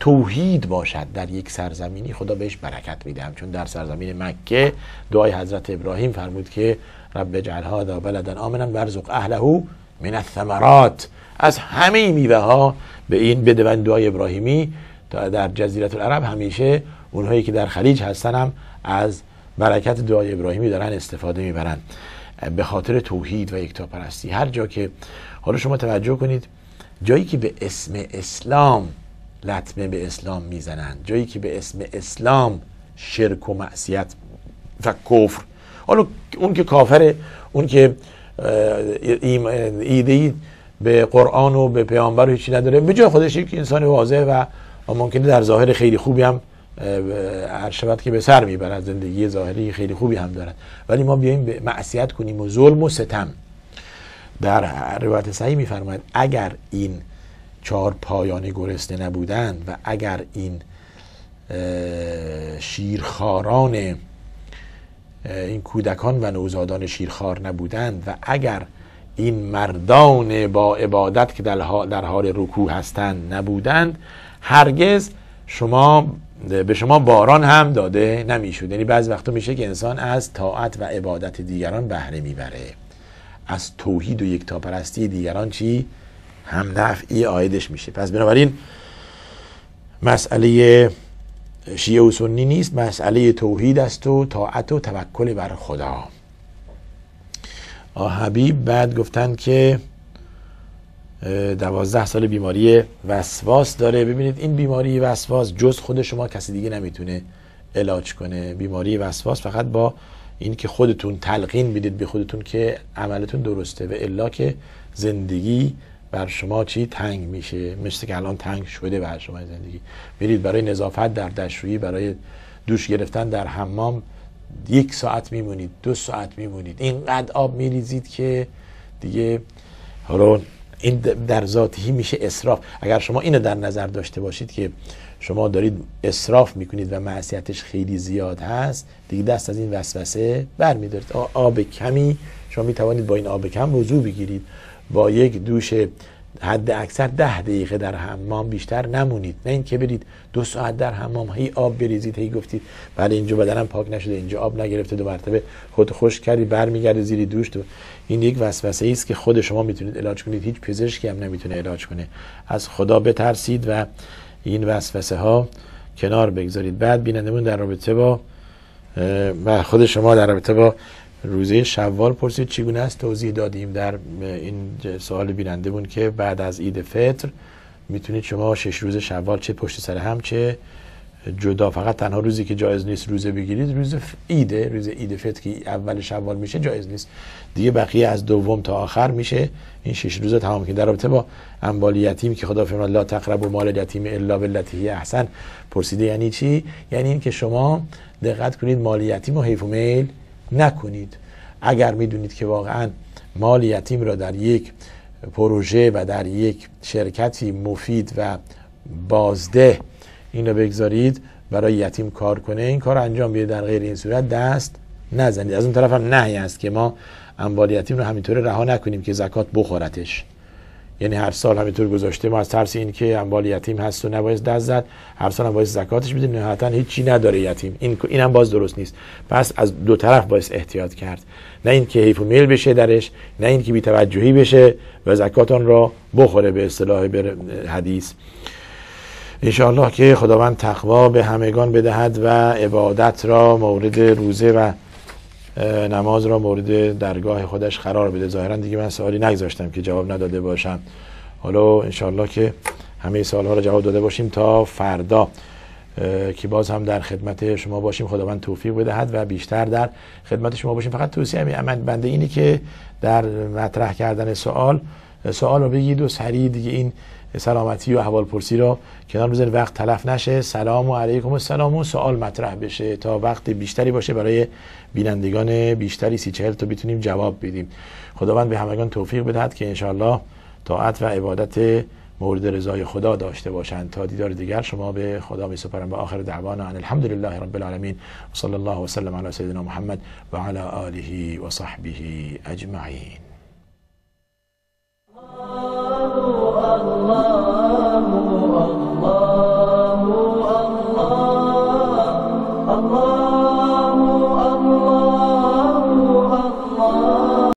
توحید باشد. در یک سرزمینی خدا بهش برکت میده. چون در سرزمین مکه دعای حضرت ابراهیم فرمود که رب اجعل هذا بلدا امنا وارزق اهله من الثمرات. از همه میوه ها به این بده دعای ابراهیمی. در جزیره العرب همیشه اونهایی که در خلیج هستن هم از برکت دعای ابراهیمی دارن استفاده می‌برن. به خاطر توحید و یکتاپرستی. هر جا که حالا شما توجه کنید جایی که به اسم اسلام لطمه به اسلام می‌زنند جایی که به اسم اسلام شرک و معصیت و کفر. حالا اون که کافره اون که ایده به قرآن و به پیامبر هیچی نداره به جای خودش یک انسان واضح و ممکنه در ظاهر خیلی خوبی هم شود که به سر می‌برد زندگی ظاهری خیلی خوبی هم دارد. ولی ما بیایم به معصیت کنیم و ظلم و ستم. در روایت صحیح میفرماید اگر این چهار پایان گرسنه نبودند و اگر این شیرخاران این کودکان و نوزادان شیرخوار نبودند و اگر این مردان با عبادت که در حال رکوع هستند نبودند هرگز شما به شما باران هم داده نمی‌شود یعنی بعضی وقتا میشه که انسان از طاعت و عبادت دیگران بهره می‌بره. از توحید و یکتاپرستی دیگران چی؟ هم نفعی آیدش میشه. پس بنابراین مسئله شیعه و سنی نیست مسئله توحید است و طاعت و توکل بر خدا. آه حبیب بعد گفتن که دوازده سال بیماری وسواس داره. ببینید این بیماری وسواس جز خود شما کسی دیگه نمی‌تونه علاج کنه. بیماری وسواس فقط با این که خودتون تلقین می‌دید به خودتون که عملتون درسته و الا که زندگی بر شما چی تنگ میشه. مثل که الان تنگ شده بر شما زندگی. میرید برای نظافت در دشویی برای دوش گرفتن در حمام یک ساعت میمونید دو ساعت میمونید. اینقدر آب میریزید که دیگه حالا این در ذاتی میشه اسراف. اگر شما اینو در نظر داشته باشید که شما دارید اسراف می‌کنید و معصیتش خیلی زیاد هست دیگه دست از این وسوسه برمیدارید. آب کمی شما می‌توانید با این آب کم وضو بگیرید. با یک دوش حد اکثر ده دقیقه در حمام بیشتر نمونید. نه اینکه برید دو ساعت در حمام هی آب بریزید هی گفتید بله اینجا بدنم پاک نشده اینجا آب نگرفته دو مرتبه خود خوش کردی برمیگردی زیر دوش دو. این یک وسوسه است که خود شما می‌تونید علاج کنید. هیچ پزشکی هم نمی‌تونه علاج کنه. از خدا بترسید و این وسوسه ها کنار بگذارید. بعد بینندمون در رابطه با و خود شما در رابطه با روزه شوال پرسید چگونه است؟ توضیح دادیم در این سوال بیننده بون که بعد از عید فطر می‌تونید شما شش روز شوال چه پشت سر هم چه جدا فقط تنها روزی که جایز نیست روزه بگیرید روز ایده روز عید فطر که اول شوال میشه جایز نیست. دیگه بقیه از دوم تا آخر میشه. این شش روزه تمام که در رابطه با اموال یتیم که خدا فرمان لا تقربوا مال یتیم الا بالتي احسن. پرسیده یعنی چی؟ یعنی این که شما دقت کنید مال یتیم و حیف و میل نکنید. اگر می‌دونید که واقعا مال یتیم را در یک پروژه و در یک شرکتی مفید و بازده این بگذارید برای یتیم کار کنه. این کار انجام بیده در غیر این صورت. دست نزنید. از اون طرف هم نهی است که ما اموال یتیم رو همینطور رها نکنیم که زکات بخورتش. یعنی هر سال همینطور گذاشته. ما از ترس این که اموال یتیم هست و نباید دست زد هر سال هم باید زکاتش بدیم. نهایتا هیچی نداره یتیم. این اینم باز درست نیست. پس از دو طرف باید احتیاط کرد. نه این که و میل بشه درش نه این که بی‌توجهی بشه و زکات آن را بخوره به اصطلاح حدیث. انشاءالله که خداوند تقوا به همگان بدهد و عبادت را مورد روزه و نماز را مورد درگاه خودش قرار بده. ظاهرا دیگه من سوالی نگذاشتم که جواب نداده باشم. حالا انشالله که همه سوالها را جواب داده باشیم تا فردا که باز هم در خدمت شما باشیم. خداوند توفیق بدهد و بیشتر در خدمت شما باشیم. فقط توصیه همین بنده اینی که در مطرح کردن سوال سوال رو بگید و سریع دیگه این سلامتی و احوال پرسی را کنار بزنید وقت تلف نشه. سلام و علیکم السلام و سوال مطرح بشه تا وقت بیشتری باشه برای بینندگان بیشتری سی چهل تا بتونیم جواب بدیم. خداوند به همگان توفیق بدهد که انشاءالله طاعت و عبادت مورد رضای خدا داشته باشند. تا دیدار دیگر شما به خدا می سپارم. به آخر دعوانا ان الحمد لله رب العالمین. و صلی الله وسلم علی سیدنا محمد و علی آله و صحبه اجمعین. Allah.